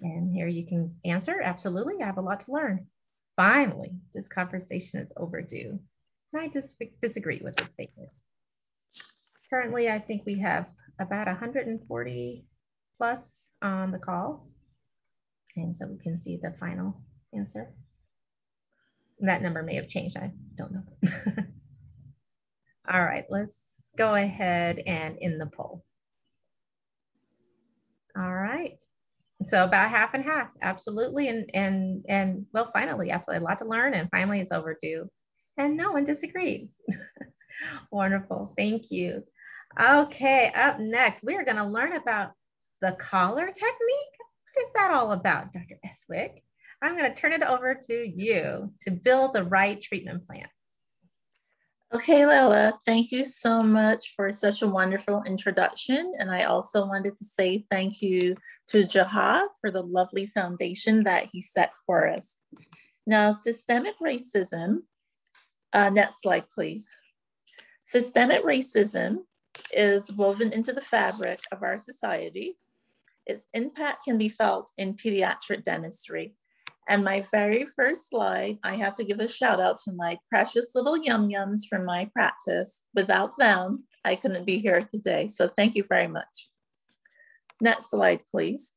And here you can answer, absolutely, I have a lot to learn. Finally, this conversation is overdue. And I just disagree with the statement. Currently, I think we have about 140 plus on the call. And so we can see the final answer. That number may have changed, I don't know. *laughs* All right, let's go ahead and in the poll. All right. So about half and half, absolutely. And and and well, finally, absolutely a lot to learn. And finally it's overdue. And no one disagreed. *laughs* Wonderful. Thank you. Okay, up next, we're going to learn about the collar technique. What is that all about, Dr. Estwick? I'm going to turn it over to you to build the right treatment plan. Okay, Laila, thank you so much for such a wonderful introduction. And I also wanted to say thank you to Jaha for the lovely foundation that he set for us. Now, systemic racism, uh, next slide, please. Systemic racism is woven into the fabric of our society. Its impact can be felt in pediatric dentistry. And my very first slide, I have to give a shout out to my precious little yum yums from my practice. Without them, I couldn't be here today. So thank you very much. Next slide, please.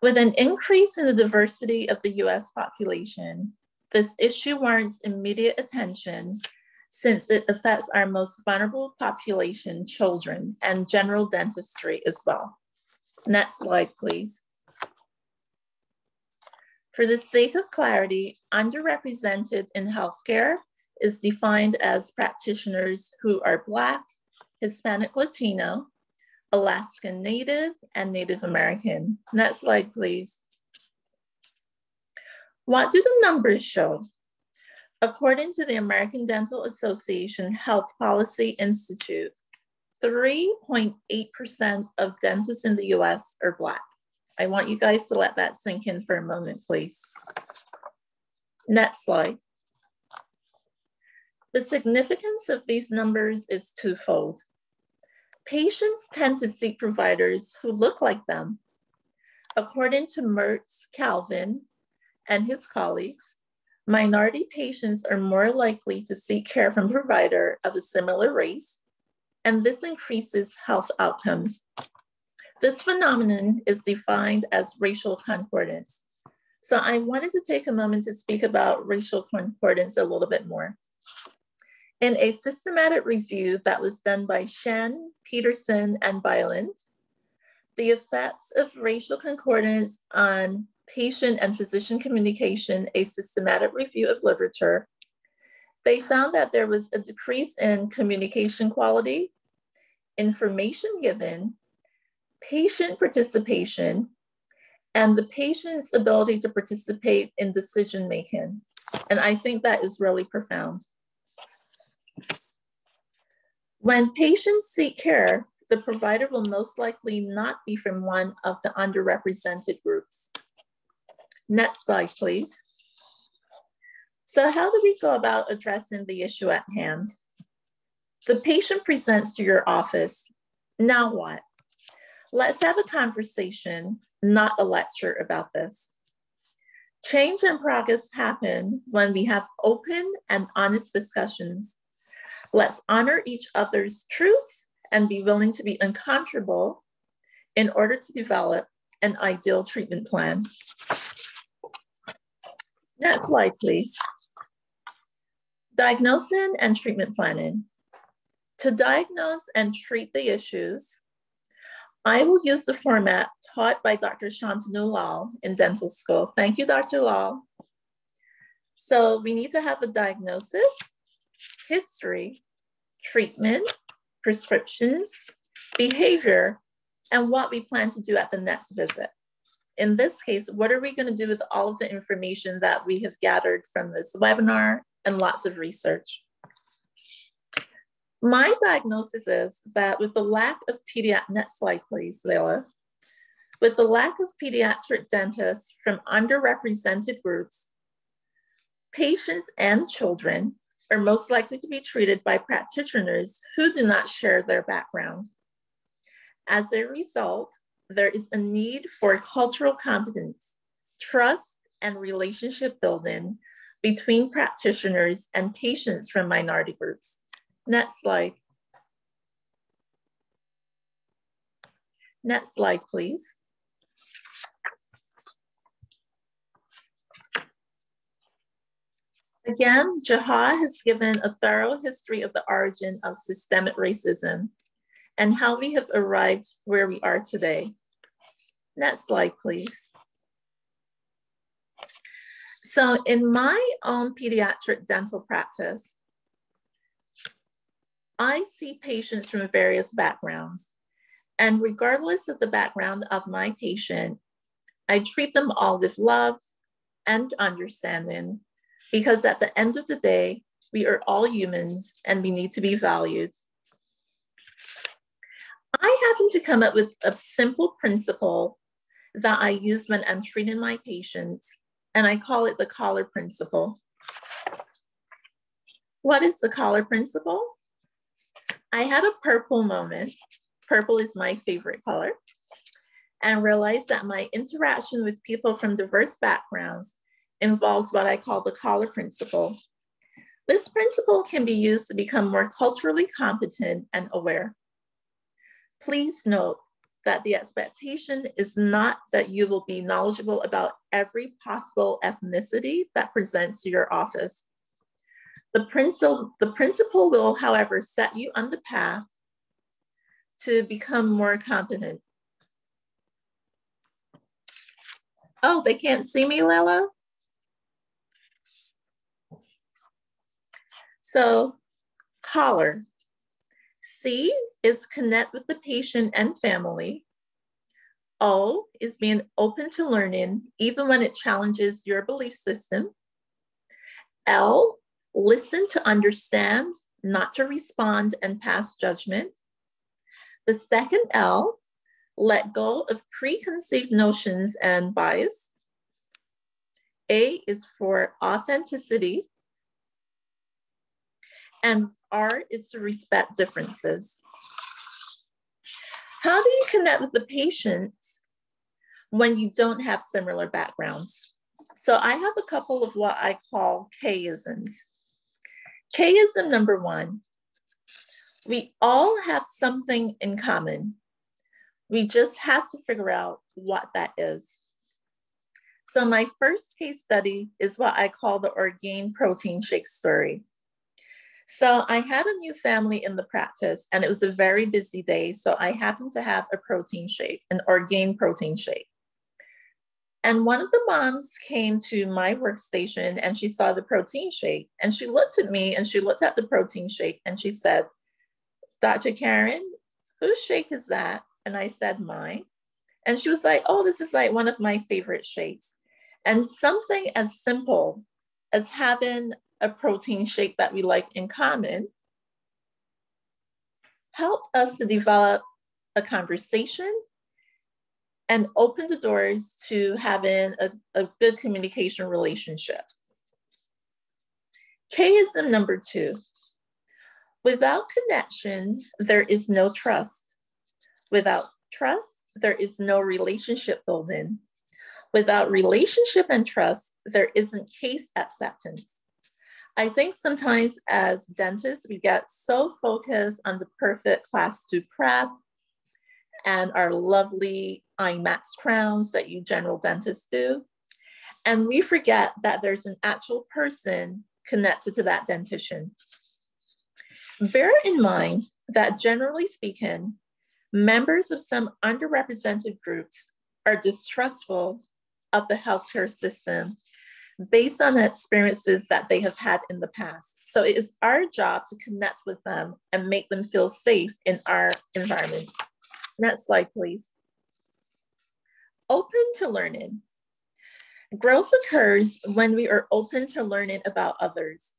With an increase in the diversity of the US population, this issue warrants immediate attention since it affects our most vulnerable population, children, and general dentistry as well. Next slide, please. For the sake of clarity, underrepresented in healthcare is defined as practitioners who are Black, Hispanic Latino, Alaskan Native, and Native American. Next slide, please. What do the numbers show? According to the American Dental Association Health Policy Institute, 3.8% of dentists in the US are Black. I want you guys to let that sink in for a moment, please. Next slide. The significance of these numbers is twofold. Patients tend to seek providers who look like them. According to Mertz Calvin and his colleagues, minority patients are more likely to seek care from a provider of a similar race, and this increases health outcomes. This phenomenon is defined as racial concordance. So I wanted to take a moment to speak about racial concordance a little bit more. In a systematic review that was done by Shen, Peterson, and Bylund, the effects of racial concordance on patient and physician communication, a systematic review of literature, they found that there was a decrease in communication quality, information given, patient participation, and the patient's ability to participate in decision making. And I think that is really profound. When patients seek care, the provider will most likely not be from one of the underrepresented groups. Next slide, please. So how do we go about addressing the issue at hand? The patient presents to your office. Now what? Let's have a conversation, not a lecture about this. Change and progress happen when we have open and honest discussions Let's honor each other's truths and be willing to be uncomfortable in order to develop an ideal treatment plan. Next slide, please. Diagnosing and treatment planning. To diagnose and treat the issues, I will use the format taught by Dr. Shantanu Lal in dental school. Thank you, Dr. Lal. So we need to have a diagnosis, history, treatment, prescriptions, behavior, and what we plan to do at the next visit. In this case, what are we gonna do with all of the information that we have gathered from this webinar and lots of research? My diagnosis is that with the lack of pediatric, next slide please, Laila. With the lack of pediatric dentists from underrepresented groups, patients and children are most likely to be treated by practitioners who do not share their background. As a result, there is a need for cultural competence, trust, and relationship building between practitioners and patients from minority groups. Next slide. Next slide, please. Again, Jaha has given a thorough history of the origin of systemic racism and how we have arrived where we are today. Next slide, please. So in my own pediatric dental practice, I see patients from various backgrounds. And regardless of the background of my patient, I treat them all with love and understanding because at the end of the day, we are all humans and we need to be valued. I happen to come up with a simple principle that I use when I'm treating my patients, and I call it the collar principle. What is the collar principle? I had a purple moment. Purple is my favorite color. And realized that my interaction with people from diverse backgrounds involves what I call the collar principle. This principle can be used to become more culturally competent and aware. Please note that the expectation is not that you will be knowledgeable about every possible ethnicity that presents to your office. The principle, the principle will, however, set you on the path to become more competent. Oh, they can't see me, Laila? So collar. C is connect with the patient and family. O is being open to learning, even when it challenges your belief system. L, listen to understand, not to respond and pass judgment. The second L, let go of preconceived notions and bias. A is for authenticity, And R is to respect differences. How do you connect with the patients when you don't have similar backgrounds? So I have a couple of what I call K-isms. K-ism number one, we all have something in common. We just have to figure out what that is. So my first case study is what I call the Orgain protein shake story. So I had a new family in the practice and it was a very busy day. So I happened to have a protein shake, an Orgain protein shake. And one of the moms came to my workstation and she saw the protein shake and she looked at me and she looked at the protein shake and she said, Dr. Karan, whose shake is that? And I said, mine. And she was like, oh, this is like one of my favorite shakes. And something as simple as having a protein shake that we like in common helped us to develop a conversation and open the doors to having a, a good communication relationship. K is the number two. Without connection, there is no trust. Without trust, there is no relationship building. Without relationship and trust, there isn't case acceptance. I think sometimes as dentists, we get so focused on the perfect class two prep and our lovely e.max crowns that you general dentists do. And we forget that there's an actual person connected to that dentition. Bear in mind that generally speaking, members of some underrepresented groups are distrustful of the healthcare system based on the experiences that they have had in the past. So it is our job to connect with them and make them feel safe in our environments. Next slide, please. Open to learning. Growth occurs when we are open to learning about others.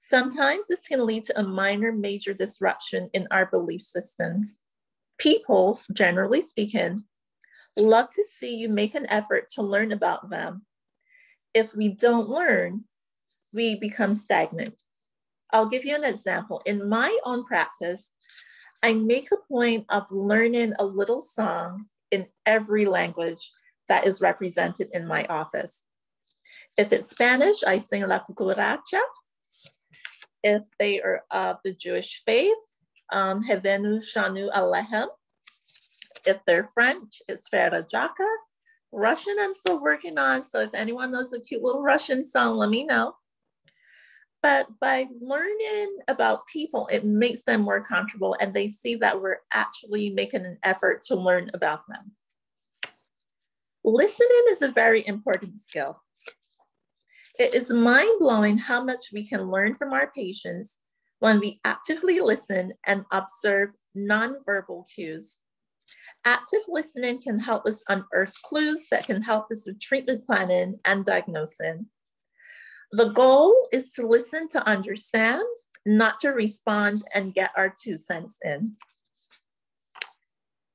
Sometimes this can lead to a minor major disruption in our belief systems. People, generally speaking, love to see you make an effort to learn about them. If we don't learn, we become stagnant. I'll give you an example. In my own practice, I make a point of learning a little song in every language that is represented in my office. If it's Spanish, I sing La Cucaracha. If they are of the Jewish faith, um, Hevenu Shalom Aleichem. If they're French, it's Frère Jacques. Russian, I'm still working on. So if anyone knows a cute little Russian song, let me know. But by learning about people, it makes them more comfortable and they see that we're actually making an effort to learn about them. Listening is a very important skill. It is mind blowing how much we can learn from our patients when we actively listen and observe nonverbal cues. Active listening can help us unearth clues that can help us with treatment planning and diagnosing. The goal is to listen to understand, not to respond and get our two cents in.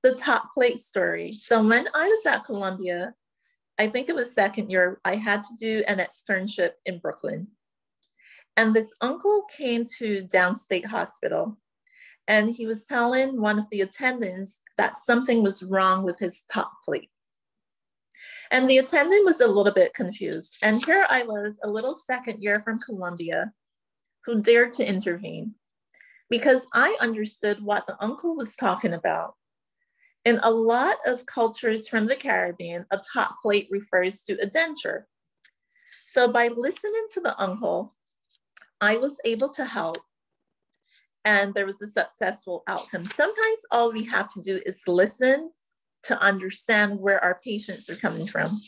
The top plate story. So when I was at Columbia, I think it was second year, I had to do an externship in Brooklyn. And this uncle came to Downstate Hospital and he was telling one of the attendants that something was wrong with his top plate. And the attendant was a little bit confused. And here I was, a little second year from Columbia, who dared to intervene because I understood what the uncle was talking about. In a lot of cultures from the Caribbean, a top plate refers to a denture. So by listening to the uncle, I was able to help and there was a successful outcome. Sometimes all we have to do is listen to understand where our patients are coming from.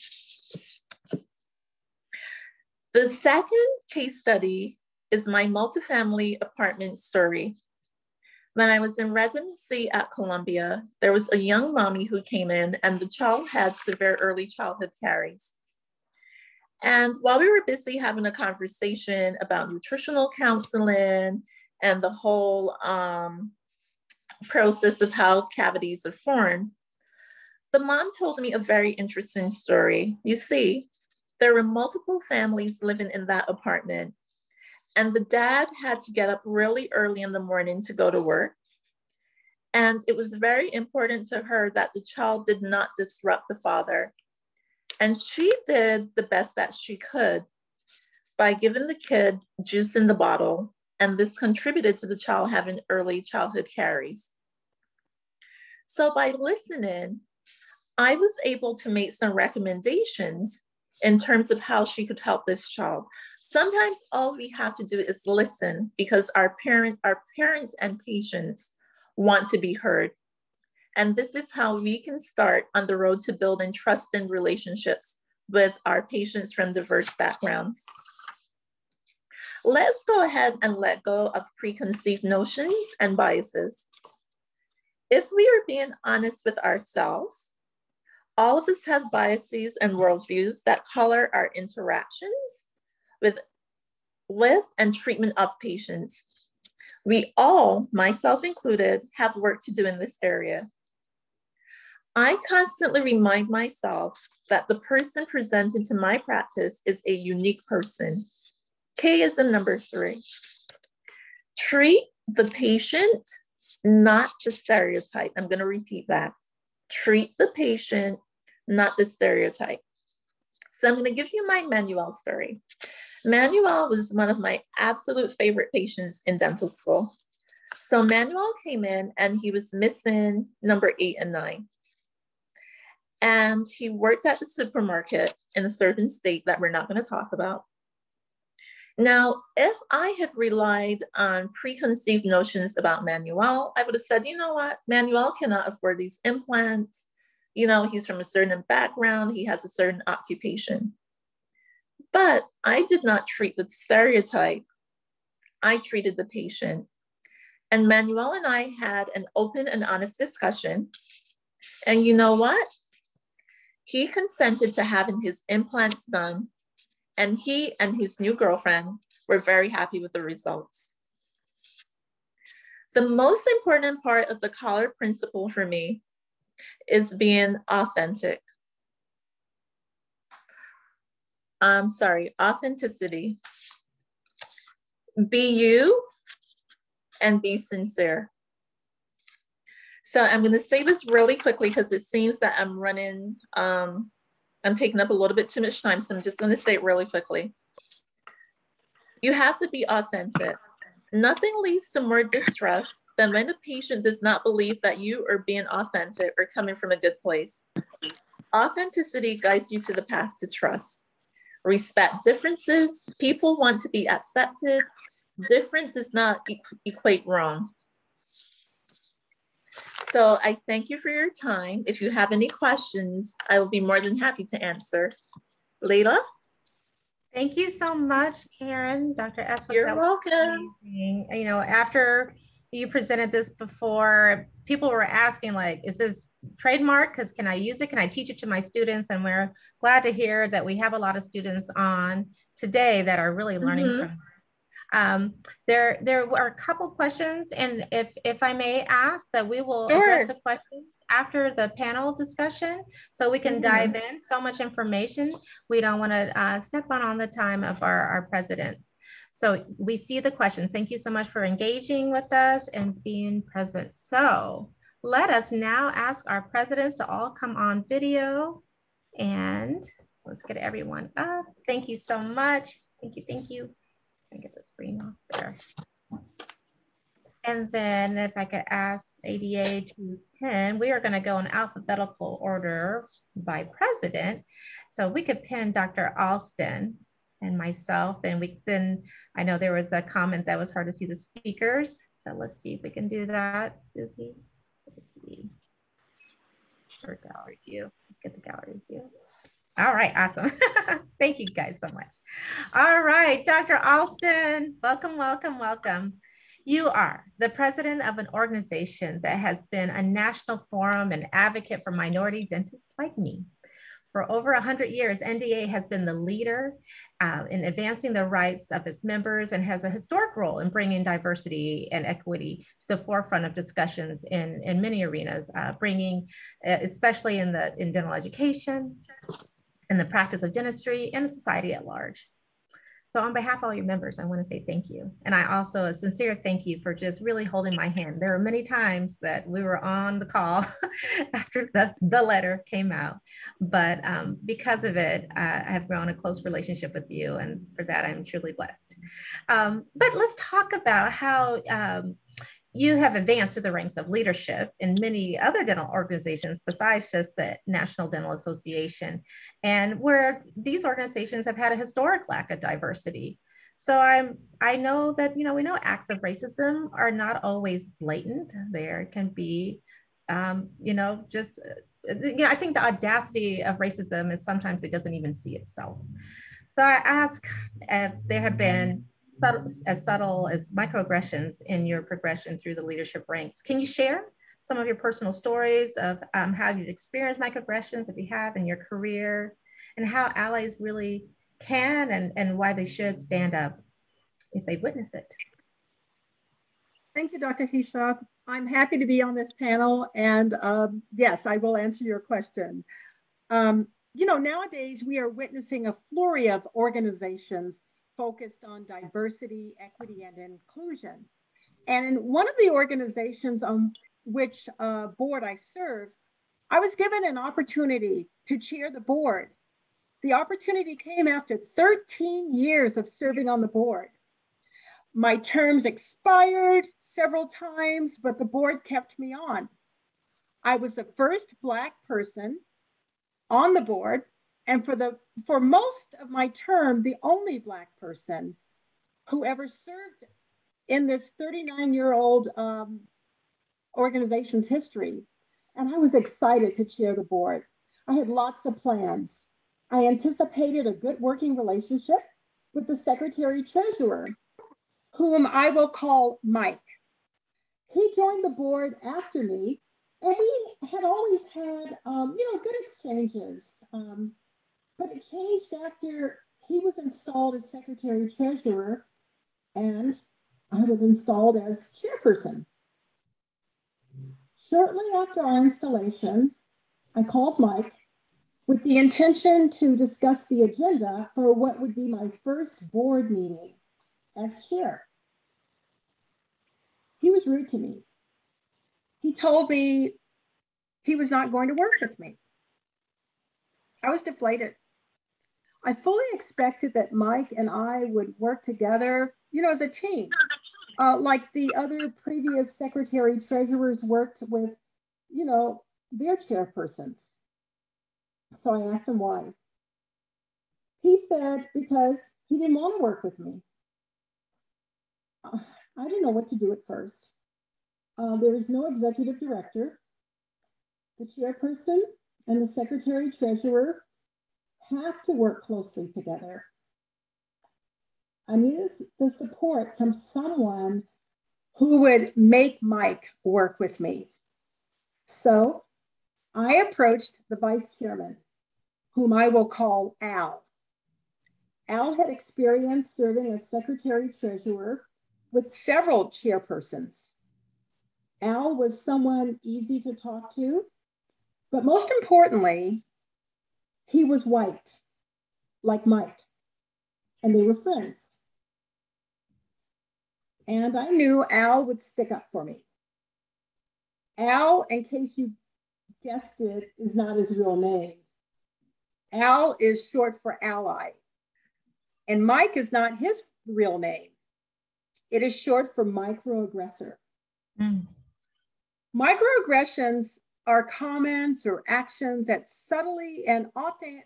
The second case study is my multifamily apartment story. When I was in residency at Columbia, there was a young mommy who came in and the child had severe early childhood caries. And while we were busy having a conversation about nutritional counseling and the whole um, process of how cavities are formed, the mom told me a very interesting story. You see, there were multiple families living in that apartment, And the dad had to get up really early in the morning to go to work. And it was very important to her that the child did not disrupt the father. And she did the best that she could by giving the kid juice in the bottle. And this contributed to the child having early childhood caries. So by listening, I was able to make some recommendations in terms of how she could help this child. Sometimes all we have to do is listen because our parent, our parents and patients want to be heard. And this is how we can start on the road to building trust and relationships with our patients from diverse backgrounds. Let's go ahead and let go of preconceived notions and biases. If we are being honest with ourselves, all of us have biases and worldviews that color our interactions with, with and treatment of patients. We all, myself included, have work to do in this area. I constantly remind myself that the person presented to my practice is a unique person. Kism number three. Treat the patient, not the stereotype. I'm going to repeat that. Treat the patient, not the stereotype. So I'm going to give you my Manuel story. Manuel was one of my absolute favorite patients in dental school. So Manuel came in and he was missing number eight and nine. And he worked at the supermarket in a certain state that we're not going to talk about. Now, if I had relied on preconceived notions about Manuel, I would have said, you know what, Manuel cannot afford these implants you know, he's from a certain background, he has a certain occupation. But I did not treat the stereotype, I treated the patient. And Manuel and I had an open and honest discussion. And you know what? He consented to having his implants done, and he and his new girlfriend were very happy with the results. The most important part of the collar principle for me is being authentic. I'm sorry, authenticity. Be you and be sincere. So I'm going to say this really quickly because it seems that I'm running, um, I'm taking up a little bit too much time. So I'm just going to say it really quickly. You have to be authentic. Nothing leads to more distress than when the patient does not believe that you are being authentic or coming from a good place. Authenticity guides you to the path to trust. Respect differences. People want to be accepted. Different does not equate wrong. So I thank you for your time. If you have any questions, I will be more than happy to answer. Laila? Thank you so much, Karan, Dr. Estwick. You're welcome. You know, after you presented this before, people were asking like, is this trademark? Because can I use it? Can I teach it to my students? And we're glad to hear that we have a lot of students on today that are really learning mm -hmm. from um, there, there are a couple questions, and if if I may ask, that we will sure. address the questions after the panel discussion, so we can mm -hmm. dive in. So much information, we don't want to uh, step on on the time of our our presidents. So we see the question. Thank you so much for engaging with us and being present. So let us now ask our presidents to all come on video and let's get everyone up. Thank you so much. Thank you, thank you and get the screen off there. And then if I could ask ADA to pin, we are gonna go in alphabetical order by president. So we could pin Dr. Alston and myself. And we then, I know there was a comment that was hard to see the speakers. So let's see if we can do that, Susie. Let's see. Gallery view. Let's get the gallery view. All right, awesome. *laughs* Thank you guys so much. All right, Dr. Alston, welcome, welcome, welcome. You are the president of an organization that has been a national forum and advocate for minority dentists like me. For over 100 years, NDA has been the leader uh, in advancing the rights of its members and has a historic role in bringing diversity and equity to the forefront of discussions in, in many arenas, uh, bringing, uh, especially in, the, in dental education, in the practice of dentistry and society at large. So on behalf of all your members, I want to say thank you. And I also a sincere thank you for just really holding my hand. There were many times that we were on the call *laughs* after the, the letter came out, but um, because of it, uh, I have grown a close relationship with you. And for that, I'm truly blessed. Um, but let's talk about how um, you have advanced through the ranks of leadership in many other dental organizations besides just the National Dental Association, and where these organizations have had a historic lack of diversity. So I'm I know that you know we know acts of racism are not always blatant. There can be, um, you know, just you know I think the audacity of racism is sometimes it doesn't even see itself. So I ask if there have been subtle, as subtle as microaggressions in your progression through the leadership ranks. Can you share some of your personal stories of um, how you've experienced microaggressions, if you have, in your career, and how allies really can and, and why they should stand up if they witness it? Thank you, Dr. Hishaw. I'm happy to be on this panel, and um, yes, I will answer your question. Um, you know, nowadays we are witnessing a flurry of organizations focused on diversity, equity, and inclusion. And in one of the organizations on which uh, board I serve, I was given an opportunity to chair the board. The opportunity came after 13 years of serving on the board. My terms expired several times, but the board kept me on. I was the first Black person on the board and for the for most of my term, the only Black person who ever served in this 39 year old um, organization's history. And I was excited to chair the board. I had lots of plans. I anticipated a good working relationship with the secretary treasurer, whom I will call Mike. He joined the board after me, and we had always had, um, you know, good exchanges. Um, but it changed after he was installed as secretary treasurer and I was installed as chairperson. Shortly after our installation, I called Mike with the intention to discuss the agenda for what would be my first board meeting as chair. He was rude to me. He told me he was not going to work with me. I was deflated. I fully expected that Mike and I would work together, you know, as a team, uh, like the other previous secretary treasurers worked with, you know, their chairpersons. So I asked him why. He said because he didn't want to work with me. I didn't know what to do at first. Uh, there is no executive director. The chairperson and the secretary treasurer have to work closely together. I needed the support from someone who would make Mike work with me. So I approached the vice chairman, whom I will call Al. Al had experience serving as secretary treasurer with several chairpersons. Al was someone easy to talk to, but most importantly, he was white, like Mike, and they were friends. And I knew Al would stick up for me. Al, in case you guessed it, is not his real name. Al is short for ally. And Mike is not his real name. It is short for microaggressor. Mm. Microaggressions are comments or actions that subtly and often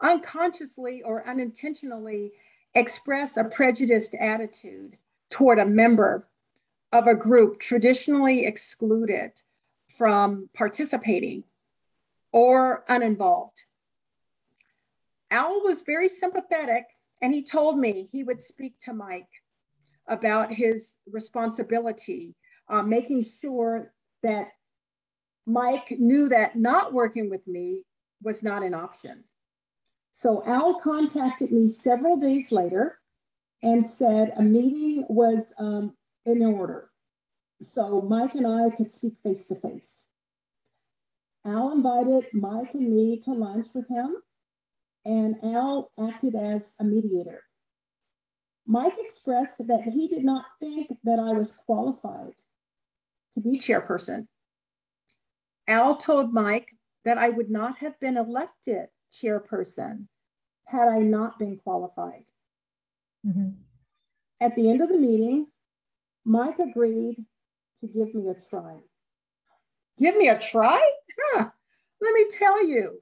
unconsciously or unintentionally express a prejudiced attitude toward a member of a group traditionally excluded from participating or uninvolved. Al was very sympathetic and he told me he would speak to Mike about his responsibility, uh, making sure that Mike knew that not working with me was not an option. So Al contacted me several days later and said a meeting was um, in order. So Mike and I could speak face to face. Al invited Mike and me to lunch with him, and Al acted as a mediator. Mike expressed that he did not think that I was qualified to be chairperson. Al told Mike that I would not have been elected chairperson had I not been qualified. Mm-hmm. At the end of the meeting, Mike agreed to give me a try. Give me a try? Huh. Let me tell you,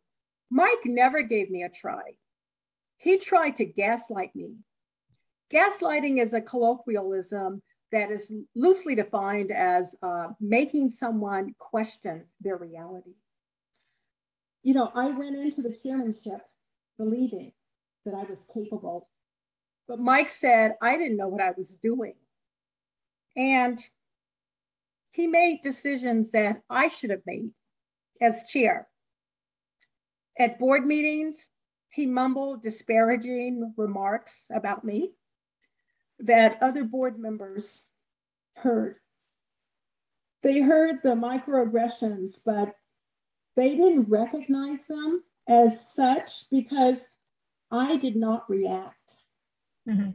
Mike never gave me a try. He tried to gaslight me. Gaslighting is a colloquialism that is loosely defined as uh, making someone question their reality. You know, I went into the chairmanship believing that I was capable, but Mike said I didn't know what I was doing. And he made decisions that I should have made as chair. At board meetings, he mumbled disparaging remarks about me that other board members heard. They heard the microaggressions, but they didn't recognize them as such because I did not react. Mm-hmm.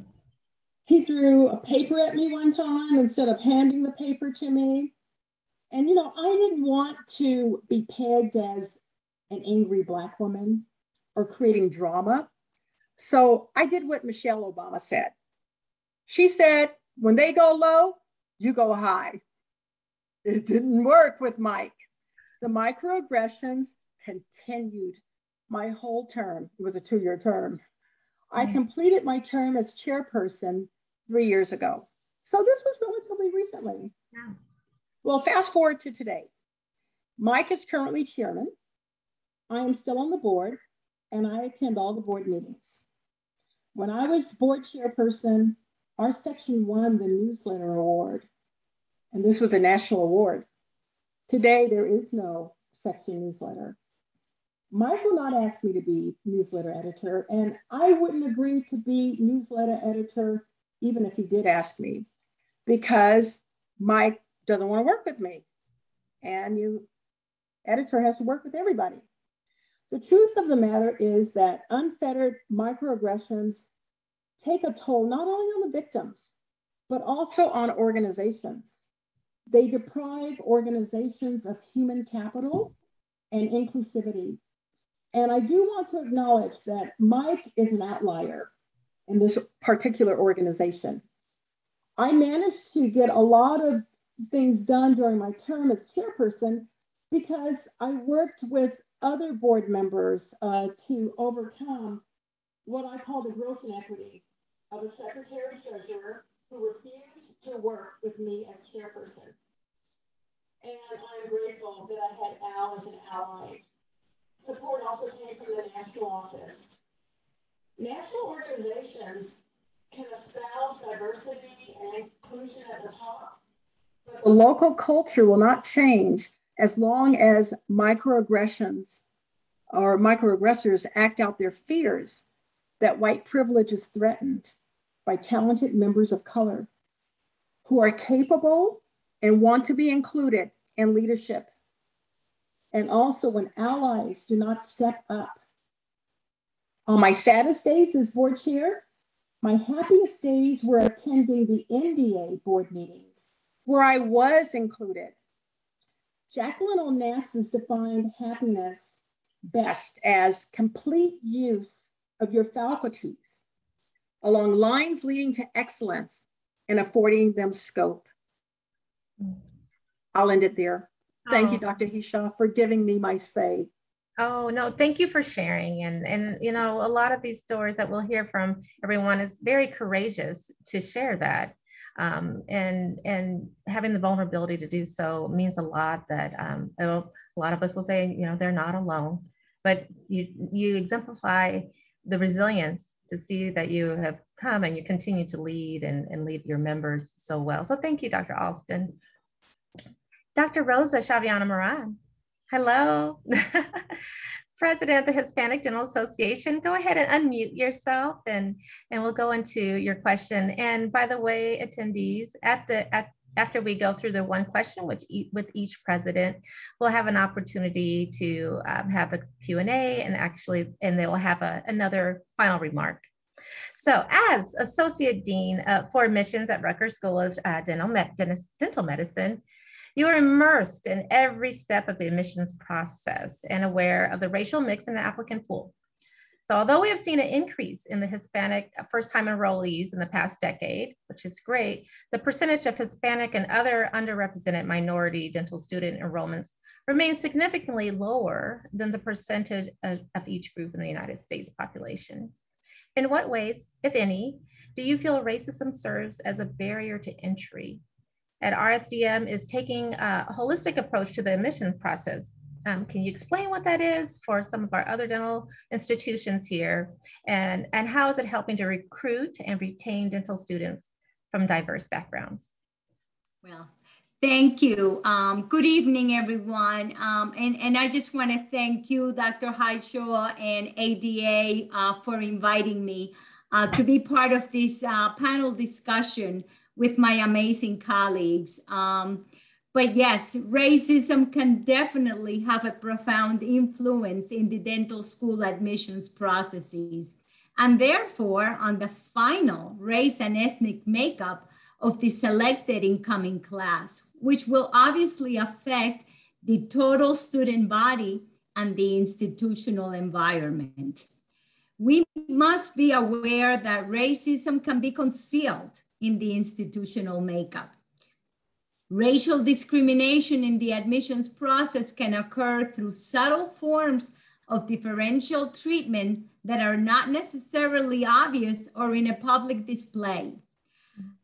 He threw a paper at me one time instead of handing the paper to me. And, you know, I didn't want to be pegged as an angry Black woman or creating drama. So I did what Michelle Obama said. She said, when they go low, you go high. It didn't work with Mike. The microaggressions continued my whole term. It was a two year term. I mm. completed my term as chairperson three years ago. So this was relatively recently. Yeah. Well, fast forward to today. Mike is currently chairman. I am still on the board and I attend all the board meetings. When I was board chairperson, our section won the newsletter award, and this was a national award. Today, there is no section newsletter. Mike will not ask me to be newsletter editor, and I wouldn't agree to be newsletter editor even if he did ask me, because Mike doesn't want to work with me. And you, editor has to work with everybody. The truth of the matter is that unfettered microaggressions take a toll not only on the victims, but also on organizations. They deprive organizations of human capital and inclusivity. And I do want to acknowledge that Mike is an outlier in this particular organization. I managed to get a lot of things done during my term as chairperson because I worked with other board members uh, to overcome what I call the gross inequity of a secretary treasurer who refused to work with me as chairperson. And I'm grateful that I had Al as an ally. Support also came from the national office. National organizations can espouse diversity and inclusion at the top, but the local culture will not change as long as microaggressions or microaggressors act out their fears that white privilege is threatened by talented members of color who are capable and want to be included in leadership. And also when allies do not step up on my saddest days as board chair, my happiest days were attending the NDA board meetings, where I was included. Jacqueline Onassis defined happiness best as complete use of your faculties along lines leading to excellence and affording them scope. I'll end it there. Thank oh. you, Dr. Hishaw, for giving me my say. Oh, no, thank you for sharing. And, and, you know, a lot of these stories that we'll hear from everyone is very courageous to share that. Um, and, and having the vulnerability to do so means a lot that um, a lot of us will say, you know, they're not alone, but you, you exemplify the resilience to see that you have come and you continue to lead and, and lead your members so well. So thank you, Dr. Alston. Dr. Rosa Chaviano Moran. Hello. *laughs* President of the Hispanic Dental Association, go ahead and unmute yourself and, and we'll go into your question. And by the way, attendees, at the at after we go through the one question which e with each president, we'll have an opportunity to um, have the Q&A and actually, and they will have a, another final remark. So, as Associate Dean uh, for Admissions at Rutgers School of uh, Dental, Dental Medicine, you are immersed in every step of the admissions process and aware of the racial mix in the applicant pool. So although we have seen an increase in the Hispanic uh, first-time enrollees in the past decade, which is great, the percentage of Hispanic and other underrepresented minority dental student enrollments remains significantly lower than the percentage of, of each group in the United States population. In what ways, if any, do you feel racism serves as a barrier to entry? At RSDM is taking a holistic approach to the admission process um, can you explain what that is for some of our other dental institutions here? And, and how is it helping to recruit and retain dental students from diverse backgrounds? Well, Thank you. Um, good evening, everyone. Um, and, and I just want to thank you, Dr. Hishaw and ADA uh, for inviting me uh, to be part of this uh, panel discussion with my amazing colleagues. Um, but yes, racism can definitely have a profound influence in the dental school admissions processes, and therefore on the final race and ethnic makeup of the selected incoming class, which will obviously affect the total student body and the institutional environment. We must be aware that racism can be concealed in the institutional makeup. Racial discrimination in the admissions process can occur through subtle forms of differential treatment that are not necessarily obvious or in a public display.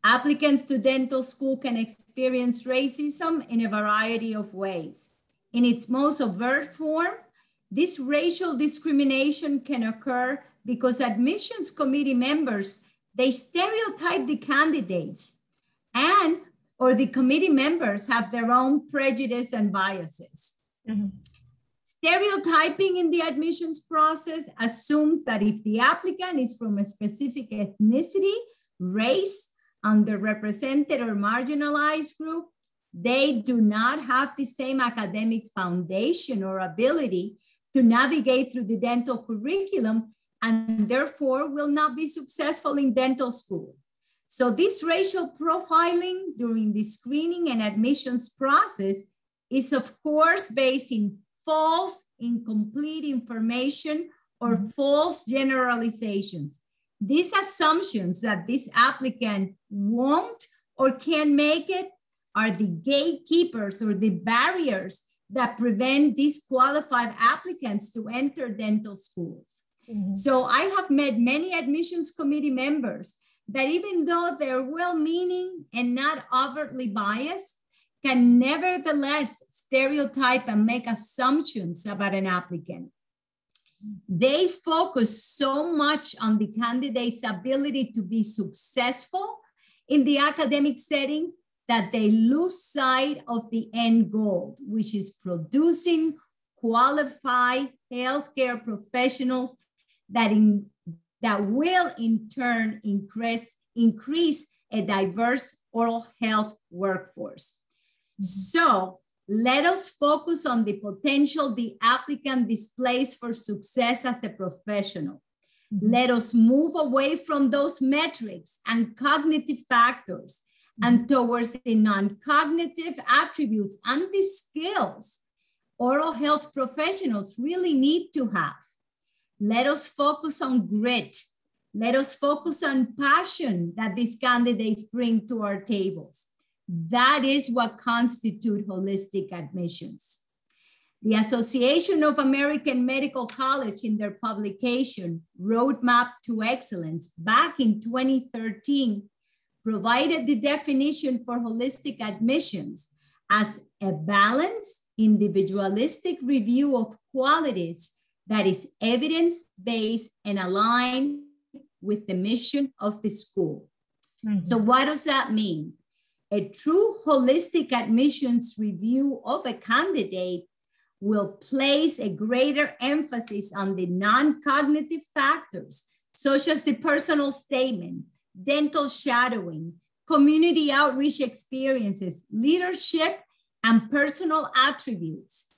Applicants to dental school can experience racism in a variety of ways. In its most overt form, this racial discrimination can occur because admissions committee members, they stereotype the candidates and or the committee members have their own prejudice and biases. Mm-hmm. Stereotyping in the admissions process assumes that if the applicant is from a specific ethnicity, race, underrepresented or marginalized group, they do not have the same academic foundation or ability to navigate through the dental curriculum and therefore will not be successful in dental school. So this racial profiling during the screening and admissions process is of course based in false, incomplete information or mm-hmm. false generalizations. These assumptions that this applicant won't or can make it are the gatekeepers or the barriers that prevent these qualified applicants to enter dental schools. Mm-hmm. So I have met many admissions committee members that even though they're well meaning and not overtly biased, can nevertheless stereotype and make assumptions about an applicant. They focus so much on the candidate's ability to be successful in the academic setting that they lose sight of the end goal, which is producing qualified healthcare professionals that in, that will in turn increase, increase a diverse oral health workforce. So let us focus on the potential the applicant displays for success as a professional. Mm-hmm. Let us move away from those metrics and cognitive factors and mm-hmm. towards the non-cognitive attributes and the skills oral health professionals really need to have. Let us focus on grit. Let us focus on passion that these candidates bring to our tables. That is what constitute holistic admissions. The Association of American Medical College in their publication, Roadmap to Excellence, back in 2013, provided the definition for holistic admissions as a balanced, individualistic review of qualities that is evidence based and aligned with the mission of the school. Mm-hmm. So, what does that mean? A true holistic admissions review of a candidate will place a greater emphasis on the non cognitive factors, such as the personal statement, dental shadowing, community outreach experiences, leadership, and personal attributes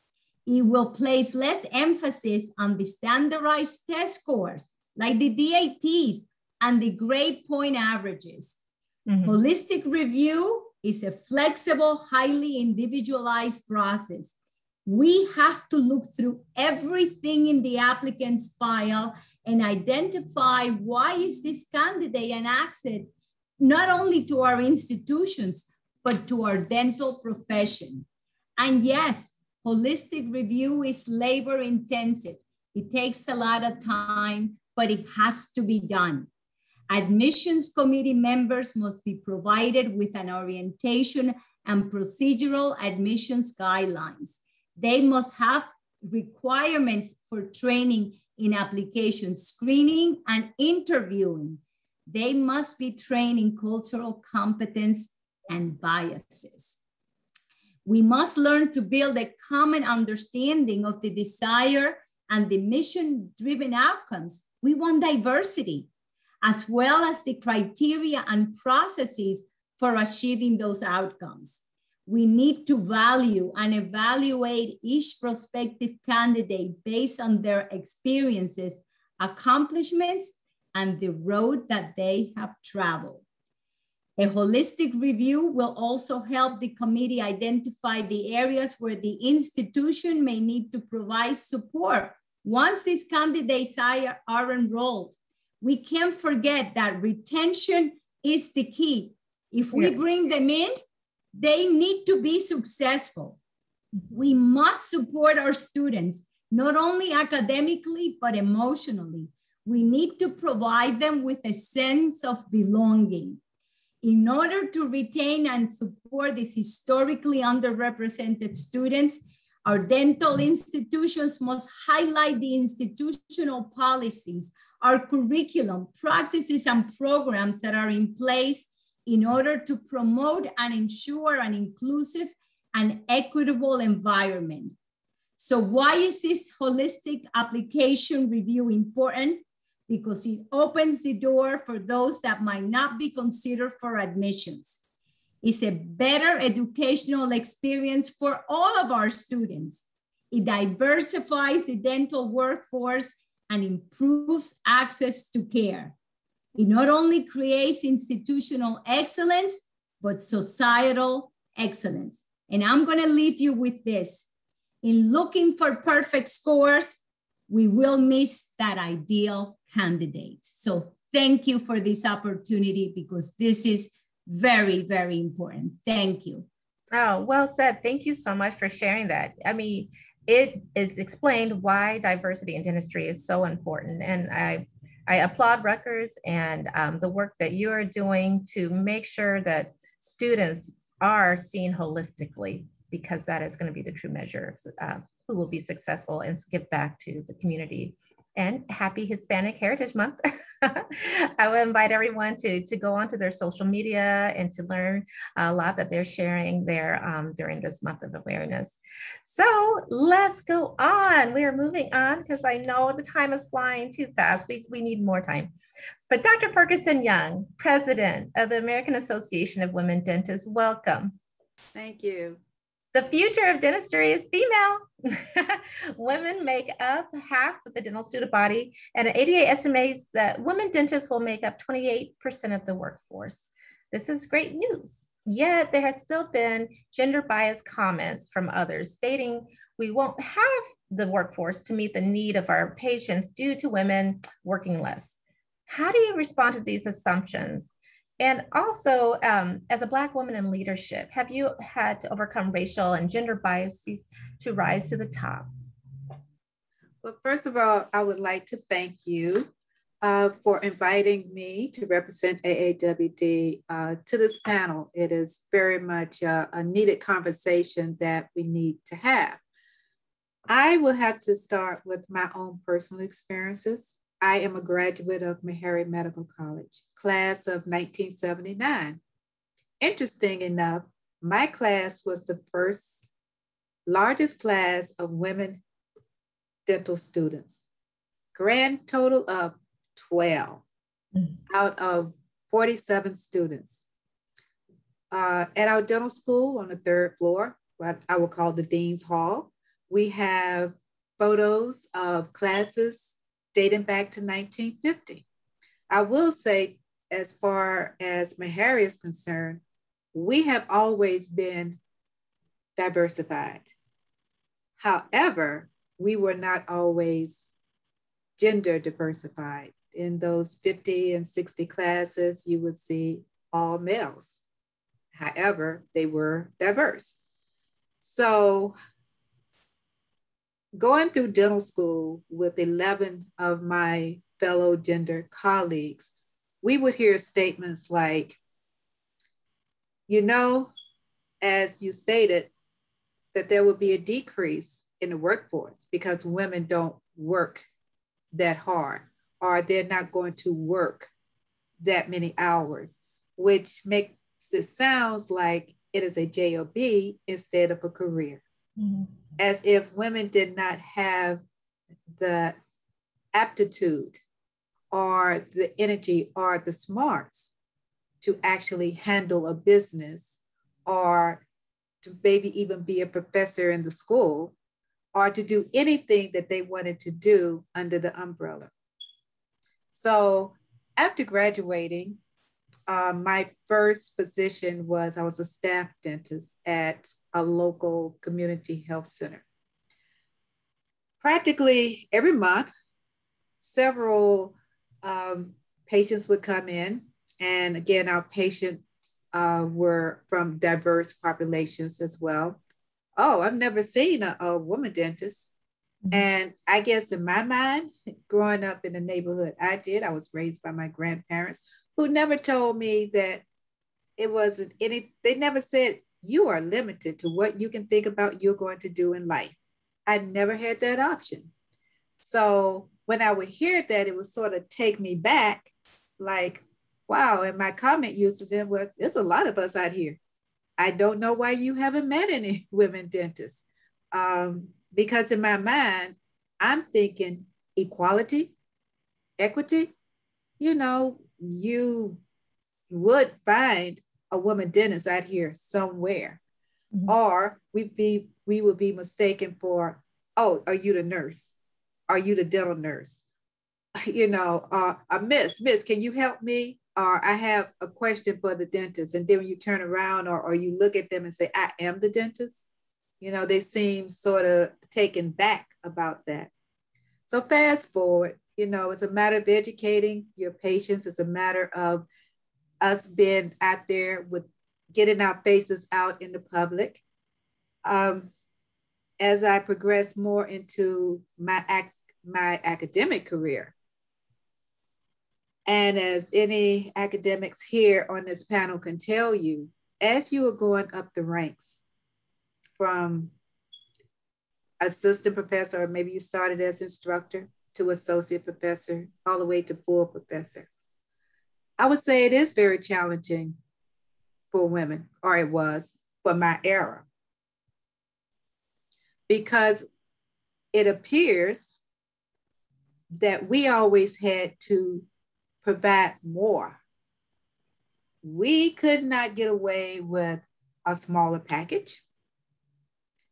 it will place less emphasis on the standardized test scores like the DATs and the grade point averages. Mm-hmm. Holistic review is a flexible, highly individualized process. We have to look through everything in the applicant's file and identify why is this candidate an asset not only to our institutions, but to our dental profession. And yes, holistic review is labor intensive. It takes a lot of time, but it has to be done. Admissions committee members must be provided with an orientation and procedural admissions guidelines. They must have requirements for training in application screening and interviewing. They must be trained in cultural competence and biases. We must learn to build a common understanding of the desire and the mission driven outcomes. We want diversity as well as the criteria and processes for achieving those outcomes. We need to value and evaluate each prospective candidate based on their experiences, accomplishments, and the road that they have traveled. A holistic review will also help the committee identify the areas where the institution may need to provide support once these candidates are enrolled we can't forget that retention is the key. If we yeah. bring them in, they need to be successful. We must support our students, not only academically, but emotionally. We need to provide them with a sense of belonging. In order to retain and support these historically underrepresented students, our dental institutions must highlight the institutional policies our curriculum, practices, and programs that are in place in order to promote and ensure an inclusive and equitable environment. So why is this holistic application review important? Because it opens the door for those that might not be considered for admissions. It's a better educational experience for all of our students. It diversifies the dental workforce and improves access to care. It not only creates institutional excellence, but societal excellence. And I'm going to leave you with this. In looking for perfect scores, we will miss that ideal candidate. So thank you for this opportunity because this is very, very important. Thank you. Oh, well said. Thank you so much for sharing that. I mean, it is explained why diversity in dentistry is so important. And I, I applaud Rutgers and um, the work that you are doing to make sure that students are seen holistically, because that is going to be the true measure of uh, who will be successful and give back to the community and happy Hispanic Heritage Month. *laughs* I would invite everyone to, to go onto their social media and to learn a lot that they're sharing there um, during this month of awareness. So let's go on. We are moving on because I know the time is flying too fast. We, we need more time. But Dr. Ferguson Young, President of the American Association of Women Dentists, welcome. Thank you. The future of dentistry is female. *laughs* women make up half of the dental student body, and ADA estimates that women dentists will make up 28% of the workforce. This is great news. Yet there had still been gender biased comments from others stating we won't have the workforce to meet the need of our patients due to women working less. How do you respond to these assumptions? And also, um, as a Black woman in leadership, have you had to overcome racial and gender biases to rise to the top? Well, first of all, I would like to thank you uh, for inviting me to represent AAWD uh, to this panel. It is very much a needed conversation that we need to have. I will have to start with my own personal experiences. I am a graduate of Meharry Medical College, class of 1979. Interesting enough, my class was the first largest class of women dental students. Grand total of 12 mm-hmm. out of 47 students. Uh, at our dental school on the third floor, what I will call the Dean's Hall, we have photos of classes dating back to 1950. I will say, as far as Meharry is concerned, we have always been diversified. However, we were not always gender diversified. In those 50 and 60 classes, you would see all males. However, they were diverse. So going through dental school with 11 of my fellow gender colleagues, we would hear statements like, you know, as you stated, that there will be a decrease in the workforce because women don't work that hard or they're not going to work that many hours, which makes it sounds like it is a job instead of a career. Mm-hmm. As if women did not have the aptitude or the energy or the smarts to actually handle a business or to maybe even be a professor in the school or to do anything that they wanted to do under the umbrella. So after graduating, uh, my first position was I was a staff dentist at a local community health center. Practically every month, several um, patients would come in. And again, our patients uh, were from diverse populations as well. Oh, I've never seen a, a woman dentist. Mm-hmm. And I guess in my mind, growing up in the neighborhood I did, I was raised by my grandparents who never told me that it wasn't any, they never said, you are limited to what you can think about you're going to do in life. I never had that option. So when I would hear that, it would sort of take me back, like, wow. And my comment used to them was, there's a lot of us out here. I don't know why you haven't met any *laughs* women dentists. Um, because in my mind, I'm thinking equality, equity. You know, you would find a woman dentist out here somewhere, mm-hmm. or we'd be we would be mistaken for, oh, are you the nurse? Are you the dental nurse? *laughs* You know, uh, a miss, miss, can you help me? Or I have a question for the dentist. And then when you turn around or, or you look at them and say, I am the dentist, you know, they seem sort of taken back about that. So fast forward, you know, it's a matter of educating your patients. It's a matter of us being out there with getting our faces out in the public. Um, as I progress more into my ac- my academic career, and as any academics here on this panel can tell you, as you are going up the ranks from assistant professor, or maybe you started as instructor to associate professor, all the way to full professor. I would say it is very challenging for women, or it was for my era, because it appears that we always had to provide more. We could not get away with a smaller package.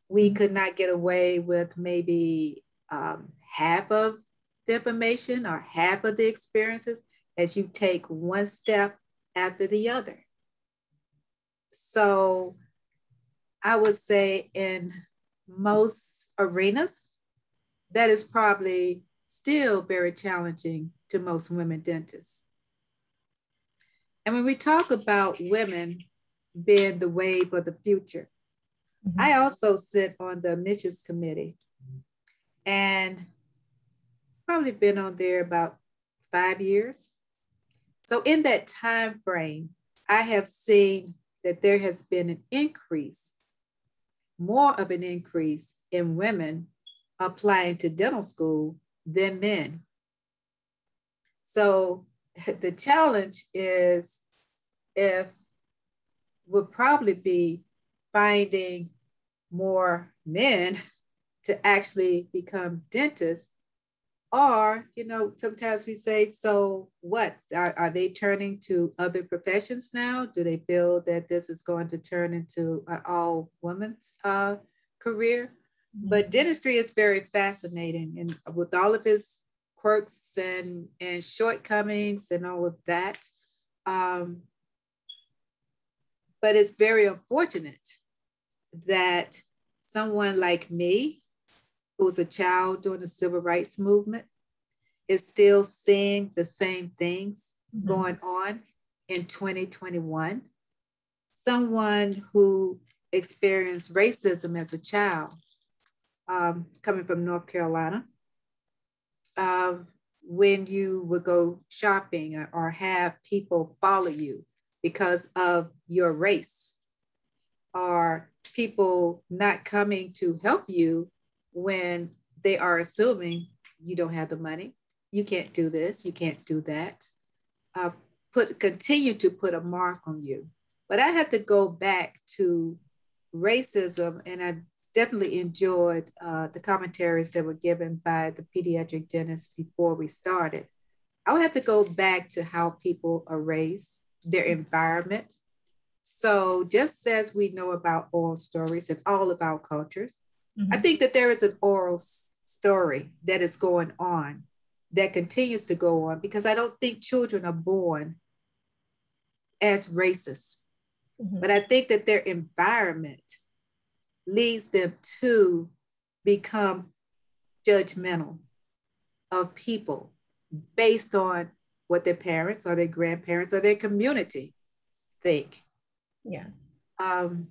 We could not get away with maybe um, half of the information or half of the experiences as you take one step after the other. So I would say in most arenas, that is probably still very challenging to most women dentists. And when we talk about women being the wave of the future, mm-hmm. I also sit on the admissions committee and probably been on there about five years. So in that time frame, I have seen that there has been an increase, more of an increase in women applying to dental school than men. So *laughs* the challenge is if would probably be finding more men *laughs* to actually become dentists or you know sometimes we say so what are, are they turning to other professions now do they feel that this is going to turn into an all women's uh, career mm-hmm. but dentistry is very fascinating and with all of its quirks and, and shortcomings and all of that. Um, but it's very unfortunate that someone like me, who was a child during the civil rights movement, is still seeing the same things mm-hmm. going on in 2021. Someone who experienced racism as a child, um, coming from North Carolina, uh, when you would go shopping or, or have people follow you because of your race, or people not coming to help you when they are assuming you don't have the money, you can't do this, you can't do that. Uh, put continue to put a mark on you. But I had to go back to racism, and I definitely enjoyed uh, the commentaries that were given by the pediatric dentist before we started. I would have to go back to how people are raised, their environment. So, just as we know about oral stories and all about cultures, mm-hmm. I think that there is an oral story that is going on that continues to go on because I don't think children are born as racist, mm-hmm. but I think that their environment leads them to become judgmental of people based on what their parents or their grandparents or their community think. Yeah. Um,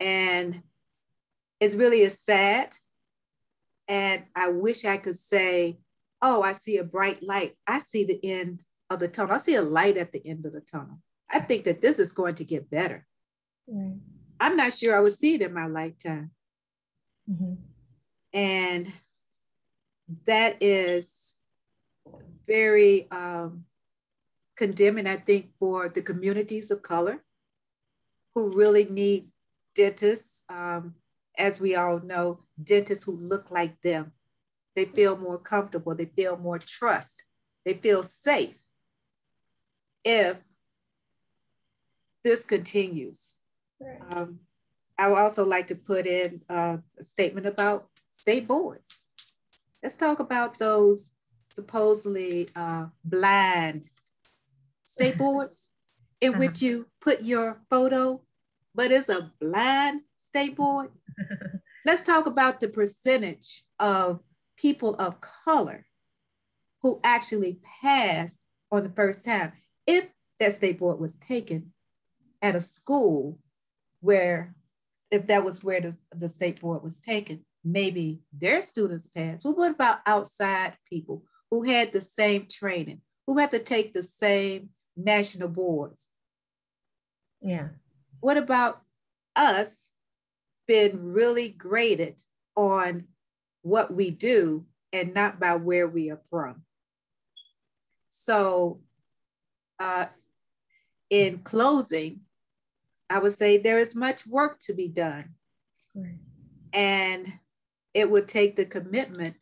and it's really a sad. And I wish I could say, oh, I see a bright light. I see the end of the tunnel. I see a light at the end of the tunnel. I think that this is going to get better. Right. I'm not sure I would see it in my lifetime. Mm-hmm. And that is very um, condemning, I think, for the communities of color who really need dentists. Um, as we all know, dentists who look like them. They feel more comfortable, they feel more trust, they feel safe if this continues. Um, I would also like to put in uh, a statement about state boards. Let's talk about those supposedly uh, blind state boards in uh-huh. which you put your photo, but it's a blind state board. *laughs* Let's talk about the percentage of people of color who actually passed on the first time. If that state board was taken at a school where if that was where the, the state board was taken, maybe their students passed. Well, what about outside people who had the same training, who had to take the same national boards? Yeah. What about us being really graded on what we do and not by where we are from? So, uh, in closing, I would say there is much work to be done. Right. And it would take the commitment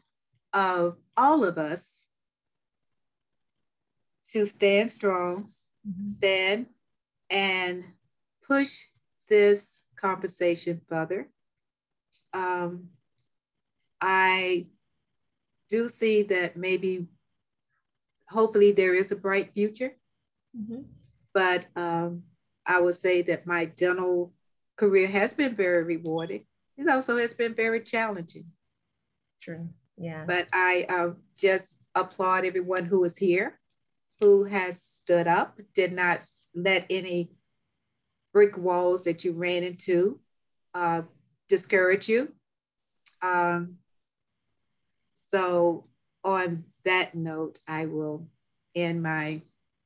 of all of us to stand strong, mm-hmm. stand and push this conversation further. Um, I do see that maybe, hopefully, there is a bright future, mm-hmm. but um, I would say that my dental career has been very rewarding. It also has been very challenging. True. Yeah. But I uh, just applaud everyone who is here, who has stood up, did not let any brick walls that you ran into uh, discourage you. Um, so on that note, I will end my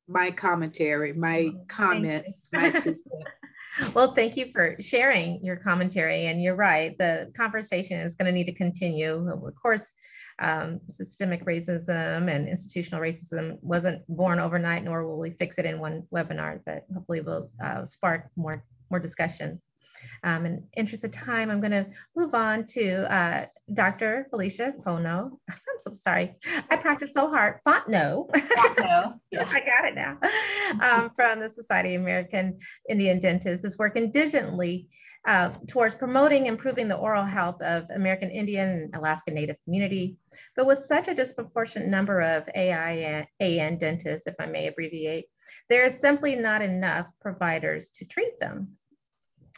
my commentary, my oh, comments, my two cents. *laughs* well, thank you for sharing your commentary. And you're right, the conversation is going to need to continue. Of course, um, systemic racism and institutional racism wasn't born overnight, nor will we fix it in one webinar, but hopefully will uh, spark more, more discussions. Um, in interest of time, I'm going to move on to uh, Dr. Felicia Fono. *laughs* I'm so sorry. I practiced so hard. Fontenot. *laughs* Yeah. I got it now. Um, from the Society of American Indian Dentists is working diligently uh, towards promoting improving the oral health of American Indian and Alaska Native community. But with such a disproportionate number of AIN AN dentists, if I may abbreviate, there is simply not enough providers to treat them,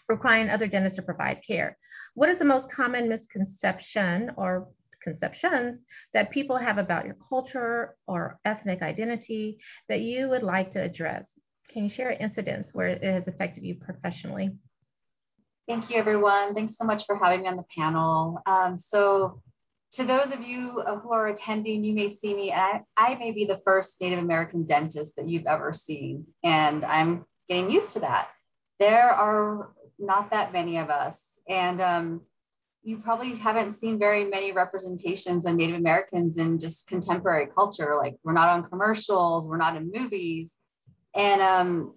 requiring other dentists to provide care. What is the most common misconception or conceptions that people have about your culture or ethnic identity that you would like to address? Can you share incidents where it has affected you professionally? Thank you, everyone. Thanks so much for having me on the panel. Um, so to those of you uh, who are attending, you may see me, and I, I may be the first Native American dentist that you've ever seen, and I'm getting used to that. There are not that many of us, and um, you probably haven't seen very many representations of Native Americans in just contemporary culture. Like we're not on commercials, we're not in movies, and um,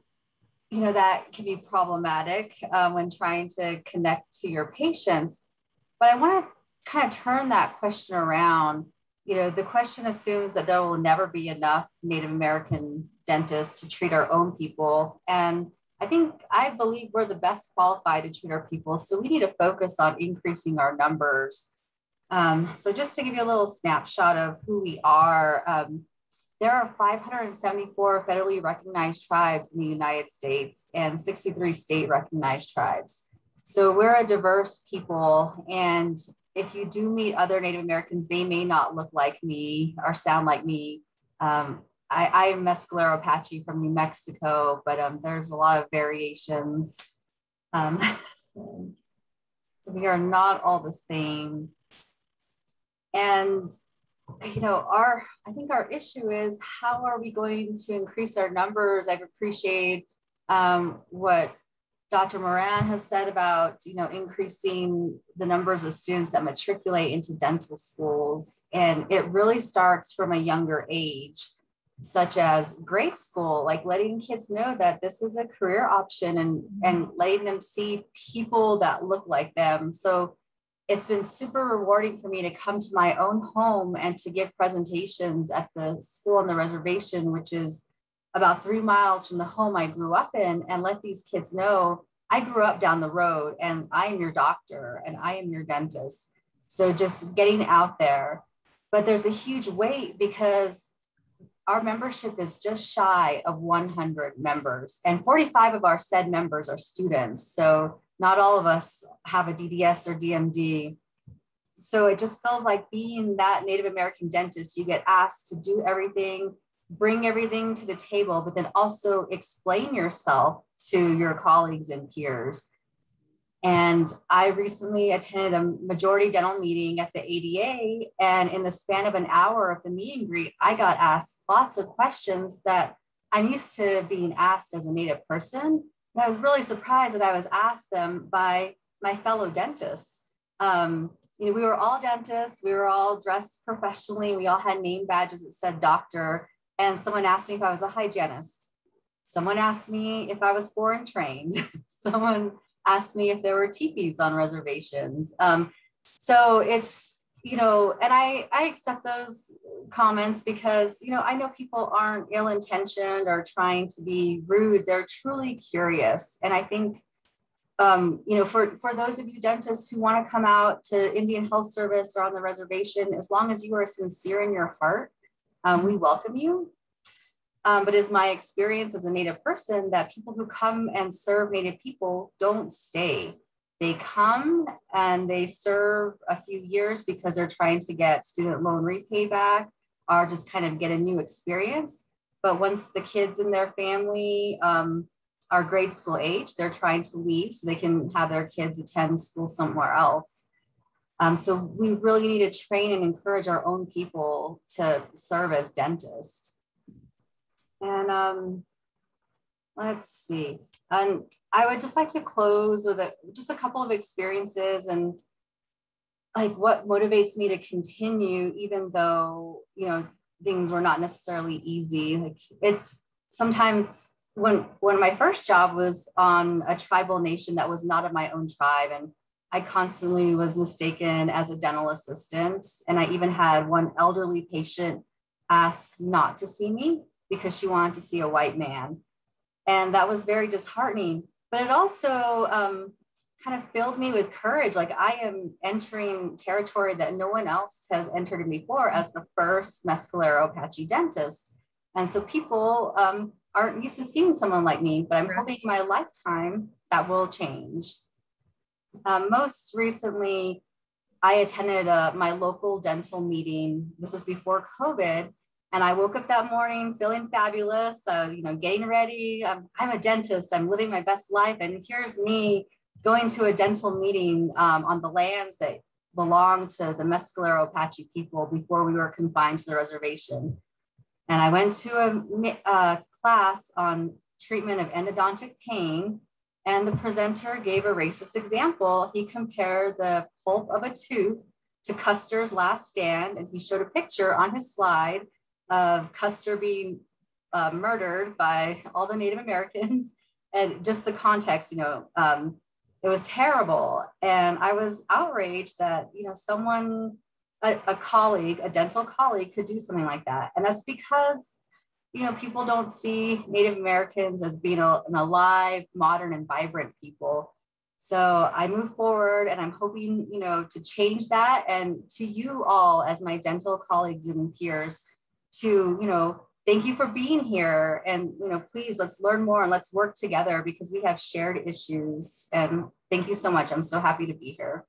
you know, that can be problematic uh, when trying to connect to your patients. But I want to kind of turn that question around. You know, the question assumes that there will never be enough Native American dentists to treat our own people. And I think, I believe we're the best qualified to treat our people. So we need to focus on increasing our numbers. Um, so just to give you a little snapshot of who we are, um, there are 574 federally recognized tribes in the United States and 63 state recognized tribes. So we're a diverse people. And if you do meet other Native Americans, they may not look like me or sound like me. Um, I, am Mescalero Apache from New Mexico, but um, there's a lot of variations. Um, so, *laughs* so we are not all the same. And you know, our I think our issue is how are we going to increase our numbers? I've appreciated um, what Dr. Moran has said about you know increasing the numbers of students that matriculate into dental schools, and it really starts from a younger age, such as grade school, like letting kids know that this is a career option and and letting them see people that look like them. So it's been super rewarding for me to come to my own home and to give presentations at the school on the reservation, which is about three miles from the home I grew up in, and let these kids know I grew up down the road and I am your doctor and I am your dentist. So just getting out there. But there's a huge weight because our membership is just shy of 100 members, and 45 of our said members are students. So not all of us have a DDS or DMD. So it just feels like being that Native American dentist, you get asked to do everything, bring everything to the table, but then also explain yourself to your colleagues and peers. And I recently attended a majority dental meeting at the ADA. And in the span of an hour of the meet and greet, I got asked lots of questions that I'm used to being asked as a Native person. And I was really surprised that I was asked them by my fellow dentists. Um, you know, we were all dentists, we were all dressed professionally, we all had name badges that said doctor. And someone asked me if I was a hygienist. Someone asked me if I was foreign trained. *laughs* someone asked me if there were teepees on reservations. Um, so it's you know, and I, I accept those comments because, you know, I know people aren't ill intentioned or trying to be rude. They're truly curious. And I think, um, you know, for, for those of you dentists who want to come out to Indian Health Service or on the reservation, as long as you are sincere in your heart, um, we welcome you. Um, but it's my experience as a Native person that people who come and serve Native people don't stay they come and they serve a few years because they're trying to get student loan repay back or just kind of get a new experience. But once the kids and their family um, are grade school age, they're trying to leave so they can have their kids attend school somewhere else. Um, so we really need to train and encourage our own people to serve as dentists. And um, let's see. And I would just like to close with a, just a couple of experiences and like what motivates me to continue, even though, you know, things were not necessarily easy. Like it's sometimes when when my first job was on a tribal nation that was not of my own tribe and I constantly was mistaken as a dental assistant. And I even had one elderly patient ask not to see me because she wanted to see a white man. And that was very disheartening. But it also um, kind of filled me with courage. Like I am entering territory that no one else has entered in before as the first Mescalero Apache dentist. And so people um, aren't used to seeing someone like me, but I'm hoping in my lifetime that will change. Um, most recently, I attended uh, my local dental meeting. This was before COVID. And I woke up that morning feeling fabulous, you know, getting ready. I'm, I'm a dentist. I'm living my best life. And here's me going to a dental meeting um, on the lands that belong to the Mescalero Apache people before we were confined to the reservation. And I went to a, a class on treatment of endodontic pain and the presenter gave a racist example. He compared the pulp of a tooth to Custer's last stand, and he showed a picture on his slide of Custer being uh, murdered by all the Native Americans, *laughs* and just the context, you know, um, it was terrible. And I was outraged that, you know, someone, a, a colleague, a dental colleague could do something like that. And that's because you know, people don't see Native Americans as being a, an alive, modern, and vibrant people. So I move forward and I'm hoping, you know, to change that and to you all as my dental colleagues and peers to, you know, thank you for being here. And, you know, please let's learn more and let's work together because we have shared issues. And thank you so much. I'm so happy to be here.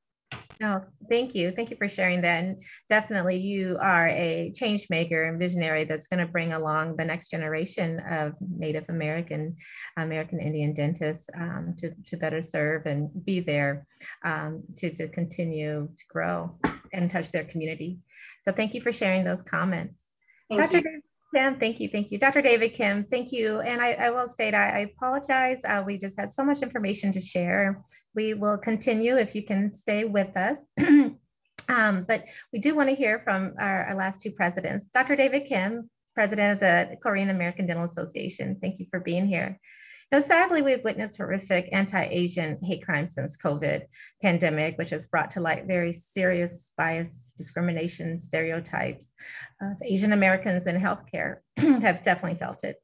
No, thank you. Thank you for sharing that. And definitely, you are a change maker and visionary that's going to bring along the next generation of Native American, American Indian dentists um, to, to better serve and be there um, to, to continue to grow and touch their community. So, thank you for sharing those comments. Thank Dr. You. David Kim, thank you, thank you. Dr. David Kim, thank you. And I, I will state, I, I apologize. Uh, we just had so much information to share. We will continue if you can stay with us. *clears throat* um, but we do want to hear from our, our last two presidents. Dr. David Kim, president of the Korean American Dental Association. Thank you for being here. Now, sadly, we've witnessed horrific anti-Asian hate crimes since COVID pandemic, which has brought to light very serious bias, discrimination, stereotypes of Asian Americans in healthcare *clears throat* have definitely felt it.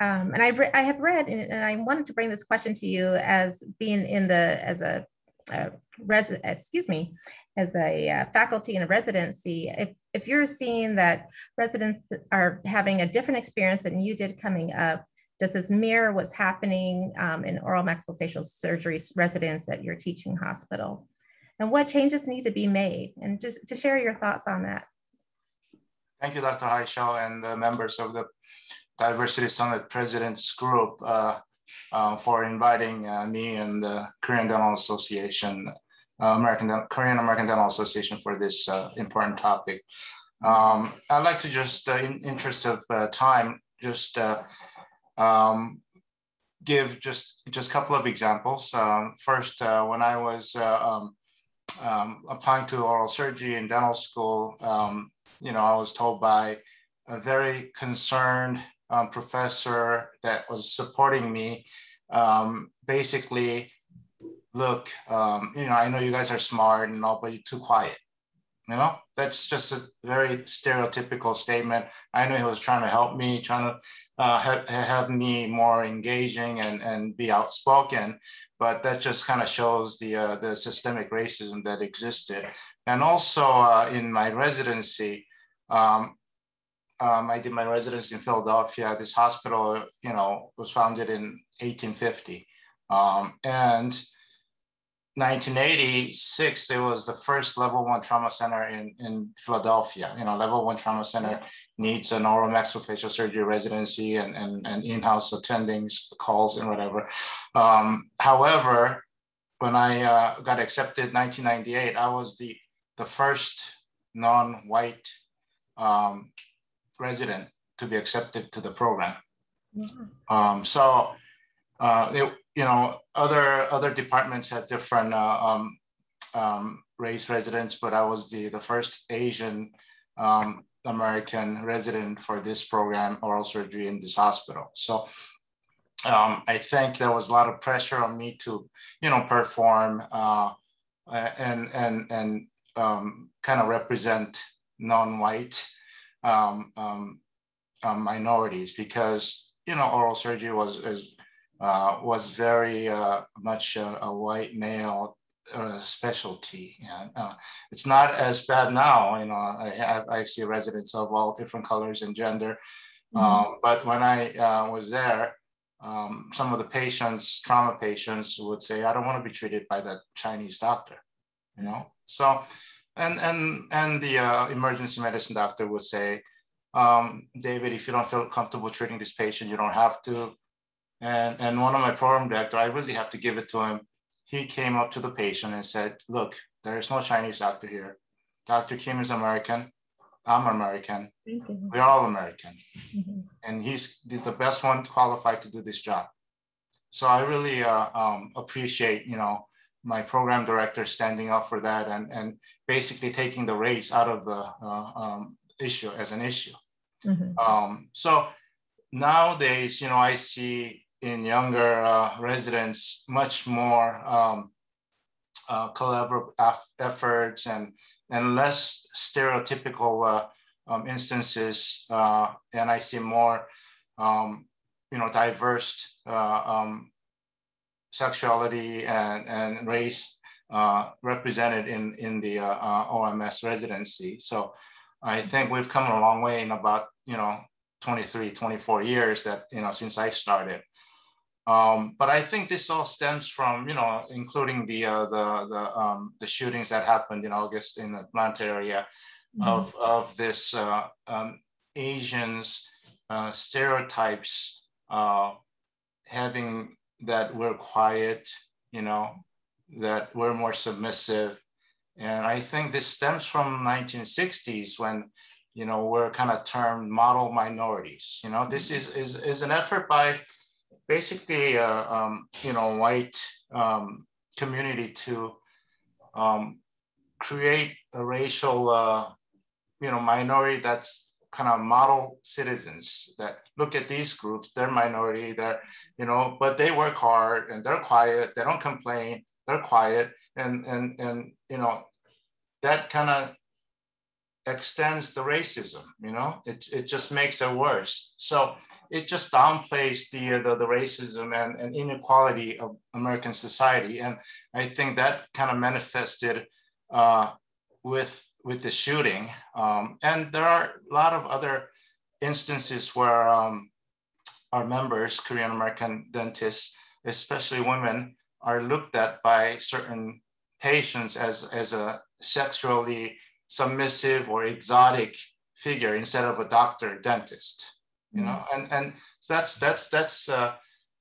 Um, and I, re- I have read, and I wanted to bring this question to you as being in the, as a, a res- excuse me, as a uh, faculty in a residency, if, if you're seeing that residents are having a different experience than you did coming up, does this mirror what's happening um, in oral maxillofacial surgery residents at your teaching hospital? And what changes need to be made? And just to share your thoughts on that. Thank you, Dr. Hishaw and the members of the Diversity Summit President's Group uh, uh, for inviting uh, me and the Korean Dental Association, uh, American Korean American Dental Association for this uh, important topic. Um, I'd like to just, uh, in interest of time, just um, give just just a couple of examples. Um, first, uh, when I was uh, um, um, applying to oral surgery in dental school, um, you know, I was told by a very concerned um, professor that was supporting me, basically, look, you know, I know you guys are smart and all, but you're too quiet. You know, that's just a very stereotypical statement. I know he was trying to help me, trying to uh, have, have me more engaging and, and be outspoken, but that just kind of shows the, uh, the systemic racism that existed. And also uh, in my residency, um, um, I did my residency in Philadelphia. This hospital, you know, was founded in 1850. Um, and 1986, it was the first level one trauma center in, in Philadelphia. You know, level one trauma center needs an oral maxillofacial surgery residency and, and, and in-house attendings, calls and whatever. Um, however, when I uh, got accepted 1998, I was the, the first non-white um, resident to be accepted to the program. Mm-hmm. Um, so uh, it, you know, other other departments had different uh, um, um, race residents, but I was the the first Asian um, American resident for this program, oral surgery in this hospital. So um, I think there was a lot of pressure on me to, you know, perform uh, and and and um, kind of represent non-white um, minorities because you know oral surgery was is uh, was very uh, much a, a, white male uh, specialty. And, uh, it's not as bad now. You know, I have I see residents of all different colors and gender. Mm-hmm. Um, but when I uh, was there, um, some of the patients, trauma patients, would say, "I don't want to be treated by that Chinese doctor." You know, so and and and the uh, emergency medicine doctor would say, um, "David, if you don't feel comfortable treating this patient, you don't have to." And and one of my program director, I really have to give it to him. He came up to the patient and said, "Look, there is no Chinese doctor here. Dr. Kim is American. I'm American. We're all American. Mm-hmm. And he's the best one qualified to do this job. So I really uh, um, appreciate, you know, my program director standing up for that and, and basically taking the race out of the uh, um, issue as an issue. Mm-hmm. Um, so nowadays, you know, I see in younger uh, residents much more um, uh, collaborative efforts and and less stereotypical uh, um, instances, uh, and I see more, um, you know, diverse uh, um, sexuality and, and race represented in, in the OMS residency. So I think we've come a long way in about, you know, 23, 24 years that, you know, since I started. Um, but I think this all stems from, you know, including the uh, the the, um, the shootings that happened in August in the Atlanta area, mm-hmm. of of this uh, um, Asians uh, stereotypes uh, having that we're quiet, you know, that we're more submissive, and I think this stems from 1960s when you know we're kind of termed model minorities. You know, this is is is an effort by basically a uh, um, you know white um, community to um, create a racial uh, you know minority that's kind of model citizens that look at these groups they're minority they're you know but they work hard and they're quiet they don't complain they're quiet and and and you know that kind of extends the racism you know it, it just makes it worse so it just downplays the, the, the racism and, and inequality of American society. And I think that kind of manifested uh, with, with the shooting. Um, and there are a lot of other instances where um, our members, Korean American dentists, especially women, are looked at by certain patients as, as a sexually submissive or exotic figure instead of a doctor dentist you know? And and that's that's that's uh,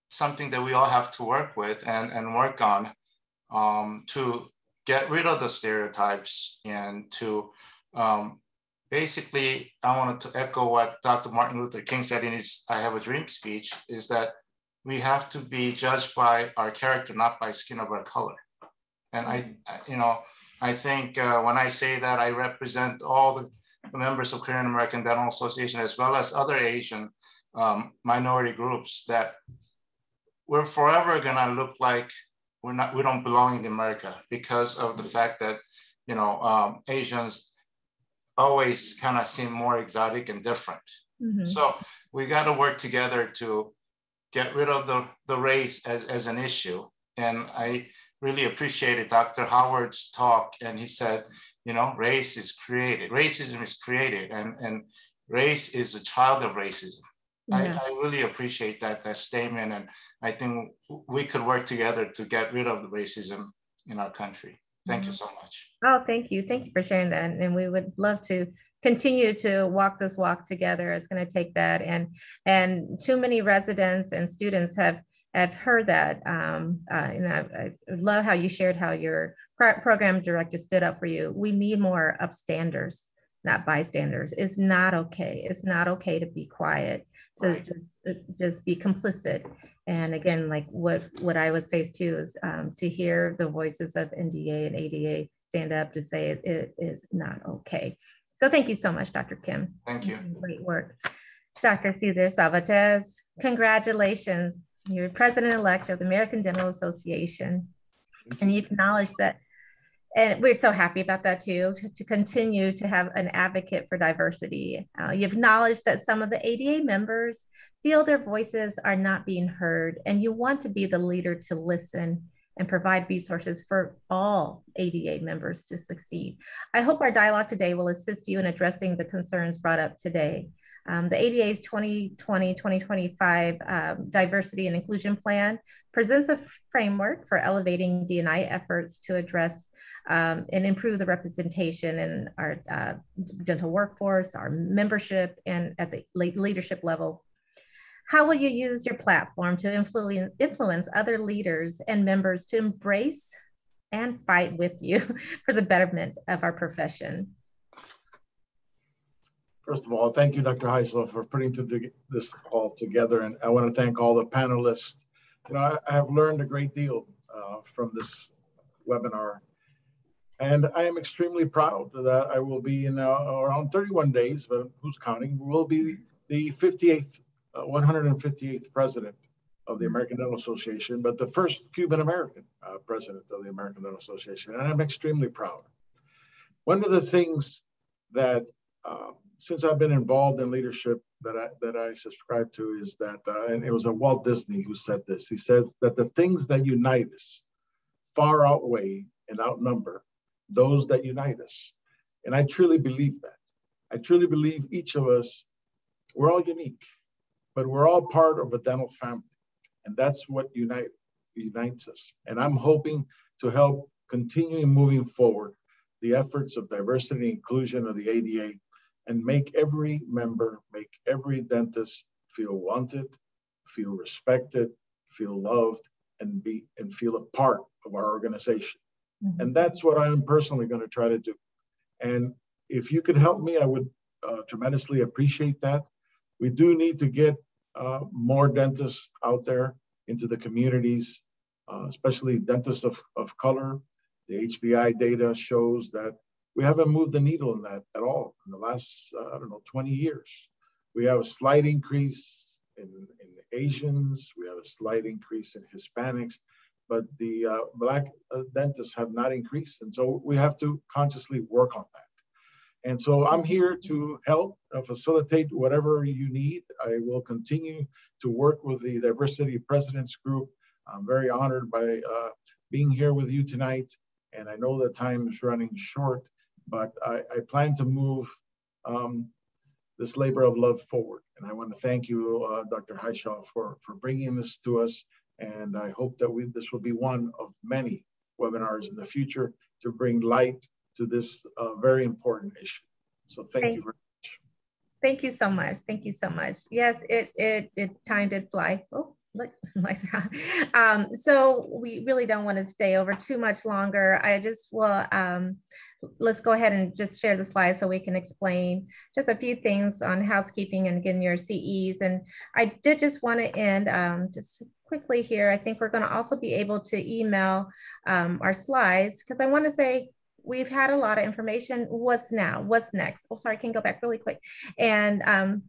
something that we all have to work with and and work on um, to get rid of the stereotypes and to um, basically i wanted to echo what dr martin luther king said in his i have a dream speech is that we have to be judged by our character not by skin of our color. And i you know i think uh, when i say that i represent all the the members of Korean American Dental Association, as well as other Asian um, minority groups that we're forever gonna look like we're not, we don't belong in America because of the fact that, you know, um, Asians always kind of seem more exotic and different. Mm-hmm. So we got to work together to get rid of the, the race as, as an issue. And I really appreciated Dr. Howard's talk. And he said, you know, race is created, racism is created, and, and race is a child of racism. Yeah. I, I, really appreciate that, that statement. And I think we could work together to get rid of the racism in our country. Thank mm-hmm. you so much. Oh, thank you. Thank you for sharing that. And we would love to continue to walk this walk together. It's going to take that. And, and too many residents and students have I've heard that, um, uh, and I, I, love how you shared how your program director stood up for you. We need more upstanders, not bystanders. It's not okay. It's not okay to be quiet, to right. just uh, just be complicit. And again, like what what I was faced to is um, to hear the voices of NDA and ADA stand up to say it, it is not okay. So thank you so much, Dr. Kim. Thank you. Great work. Dr. Cesar Sabates, congratulations. You're president-elect of the American Dental Association, and you acknowledge that and we're so happy about that too to, continue to have an advocate for diversity. Uh, you acknowledged that some of the ada members feel their voices are not being heard and you want to be the leader to listen and provide resources for all ada members to succeed. I hope our dialogue today will assist you in addressing the concerns brought up today um, the ADA's 2020-2025 um, Diversity and Inclusion Plan presents a framework for elevating D&I efforts to address um, and improve the representation in our uh, dental workforce, our membership, and at the leadership level. How will you use your platform to influence, influence other leaders and members to embrace and fight with you *laughs* for the betterment of our profession? First of all, thank you, Dr. Hishaw, for putting to this call together. And I want to thank all the panelists. You know, I, I have learned a great deal uh, from this webinar. And I am extremely proud that I will be in uh, around 31 days, but who's counting, will be the 58th, uh, 158th president of the American Dental Association, but the first Cuban American uh, president of the American Dental Association. And I'm extremely proud. One of the things that uh, since I've been involved in leadership that I that I subscribe to is that, uh, and it was a Walt Disney who said this. He says that the things that unite us far outweigh and outnumber those that unite us, and I truly believe that. I truly believe each of us, we're all unique, but we're all part of a dental family, and that's what unite unites us. And I'm hoping to help continue moving forward the efforts of diversity and inclusion of the ADA and make every member, make every dentist feel wanted, feel respected, feel loved, and be and feel a part of our organization. Mm-hmm. And that's what I'm personally going to try to do. And if you could help me, I would uh, tremendously appreciate that. We do need to get uh, more dentists out there into the communities, uh, especially dentists of, of color. The HPI data shows that we haven't moved the needle in that at all in the last, uh, I don't know, 20 years. We have a slight increase in, in Asians, we have a slight increase in Hispanics, but the uh, Black uh, dentists have not increased. And so we have to consciously work on that. And so I'm here to help uh, facilitate whatever you need. I will continue to work with the Diversity Presidents Group. I'm very honored by uh, being here with you tonight. And I know the time is running short but I, I plan to move um, this labor of love forward. And I want to thank you, uh, Dr. Hishaw, for, for bringing this to us. And I hope that we, this will be one of many webinars in the future to bring light to this uh, very important issue. So thank, thank you very much. Thank you so much. Thank you so much. Yes, it, it, it time did fly. Oh, look, *laughs* um, so we really don't want to stay over too much longer. I just will, um, let's go ahead and just share the slide so we can explain just a few things on housekeeping and getting your CEs. And I did just want to end um, just quickly here. I think we're going to also be able to email um, our slides because I want to say we've had a lot of information. What's now? What's next? Oh, sorry, I can go back really quick. And um,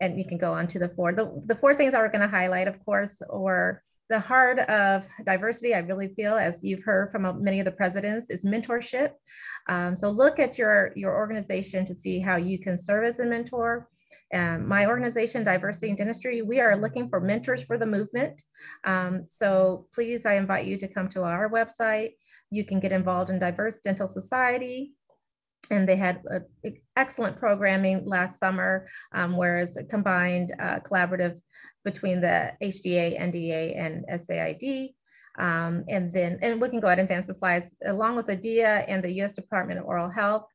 and you can go on to the four. The, the four things that we're going to highlight, of course, or the heart of diversity, I really feel, as you've heard from many of the presidents, is mentorship. Um, so look at your, your organization to see how you can serve as a mentor. Um, my organization, Diversity in Dentistry, we are looking for mentors for the movement. Um, so please, I invite you to come to our website. You can get involved in Diverse Dental Society and they had excellent programming last summer, um, whereas a combined uh, collaborative between the HDA, NDA, and SAID. Um, and then, and we can go ahead and advance the slides, along with the DIA and the US Department of Oral Health.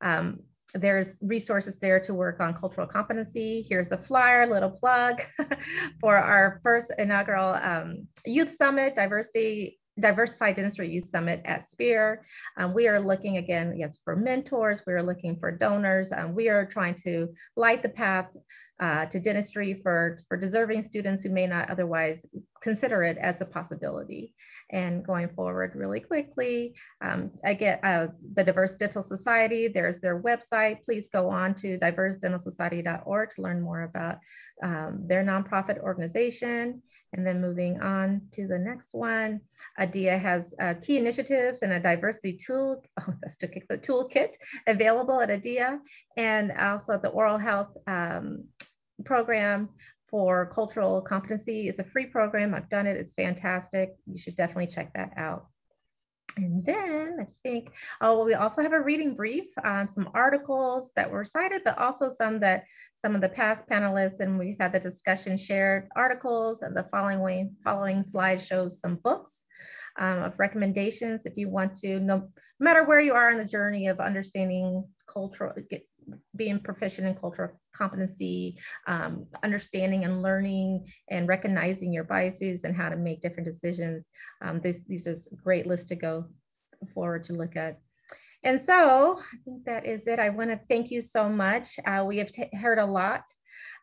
Um, there's resources there to work on cultural competency. Here's a flyer, little plug *laughs* for our first inaugural um, Youth Summit, Diversity Diversified Dentistry Youth Summit at Spear. Um, we are looking again, yes, for mentors. We are looking for donors. Um, we are trying to light the path uh, to dentistry for, for deserving students who may not otherwise consider it as a possibility. And going forward really quickly, um, I get uh, the Diverse Dental Society, there's their website. Please go on to diversedentalsociety.org to learn more about um, their nonprofit organization And then moving on to the next one, ADEA has uh, key initiatives and a diversity tool, *laughs* oh, that's to kick the toolkit available at ADEA, and also the oral health um, program for cultural competency is a free program. I've done it, it's fantastic. You should definitely check that out. And then I think, oh, we also have a reading brief on some articles that were cited, but also some that some of the past panelists and we've had the discussion shared articles and the following way, following slide shows some books um, of recommendations if you want to, no matter where you are in the journey of understanding cultural, get, being proficient in cultural competency, um, understanding and learning and recognizing your biases and how to make different decisions. Um, this, these is a great list to go forward to look at. And so I think that is it. I want to thank you so much. Uh, we have heard a lot,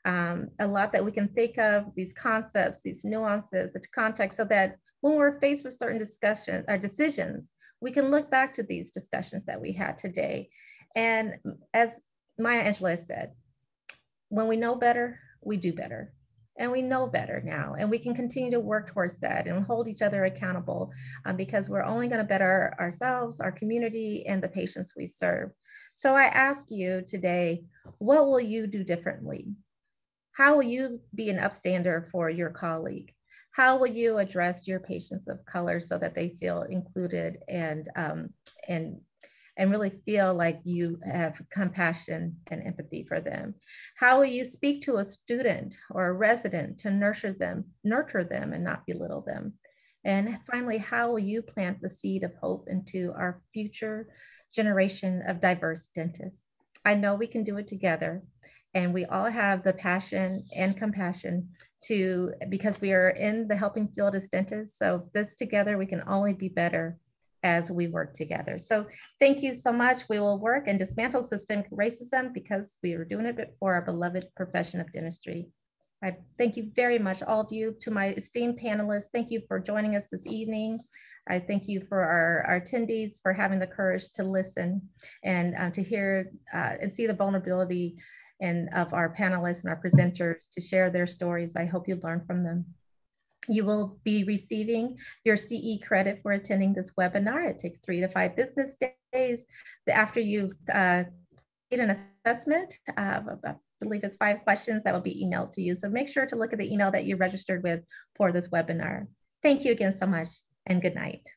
um, a lot that we can think of, these concepts, these nuances, the context, so that when we're faced with certain discussions or uh, decisions, we can look back to these discussions that we had today. And as Maya Angelou said, when we know better, we do better. And we know better now, and we can continue to work towards that and hold each other accountable um, because we're only going to better ourselves, our community, and the patients we serve. So I ask you today, what will you do differently? How will you be an upstander for your colleague? How will you address your patients of color so that they feel included and um, and and really feel like you have compassion and empathy for them? How will you speak to a student or a resident to nurture them, nurture them and not belittle them? And finally, how will you plant the seed of hope into our future generation of diverse dentists? I know we can do it together and we all have the passion and compassion to because we are in the helping field as dentists so this together we can only be better as we work together. So thank you so much. We will work and dismantle systemic racism because we are doing it for our beloved profession of dentistry. I thank you very much, all of you, to my esteemed panelists. Thank you for joining us this evening. I thank you for our, our attendees for having the courage to listen and uh, to hear uh, and see the vulnerability and of our panelists and our presenters to share their stories. I hope you learn from them. You will be receiving your CE credit for attending this webinar. It takes three to five business days after you've uh, an assessment. Uh, I believe it's five questions that will be emailed to you. So make sure to look at the email that you registered with for this webinar. Thank you again so much and good night.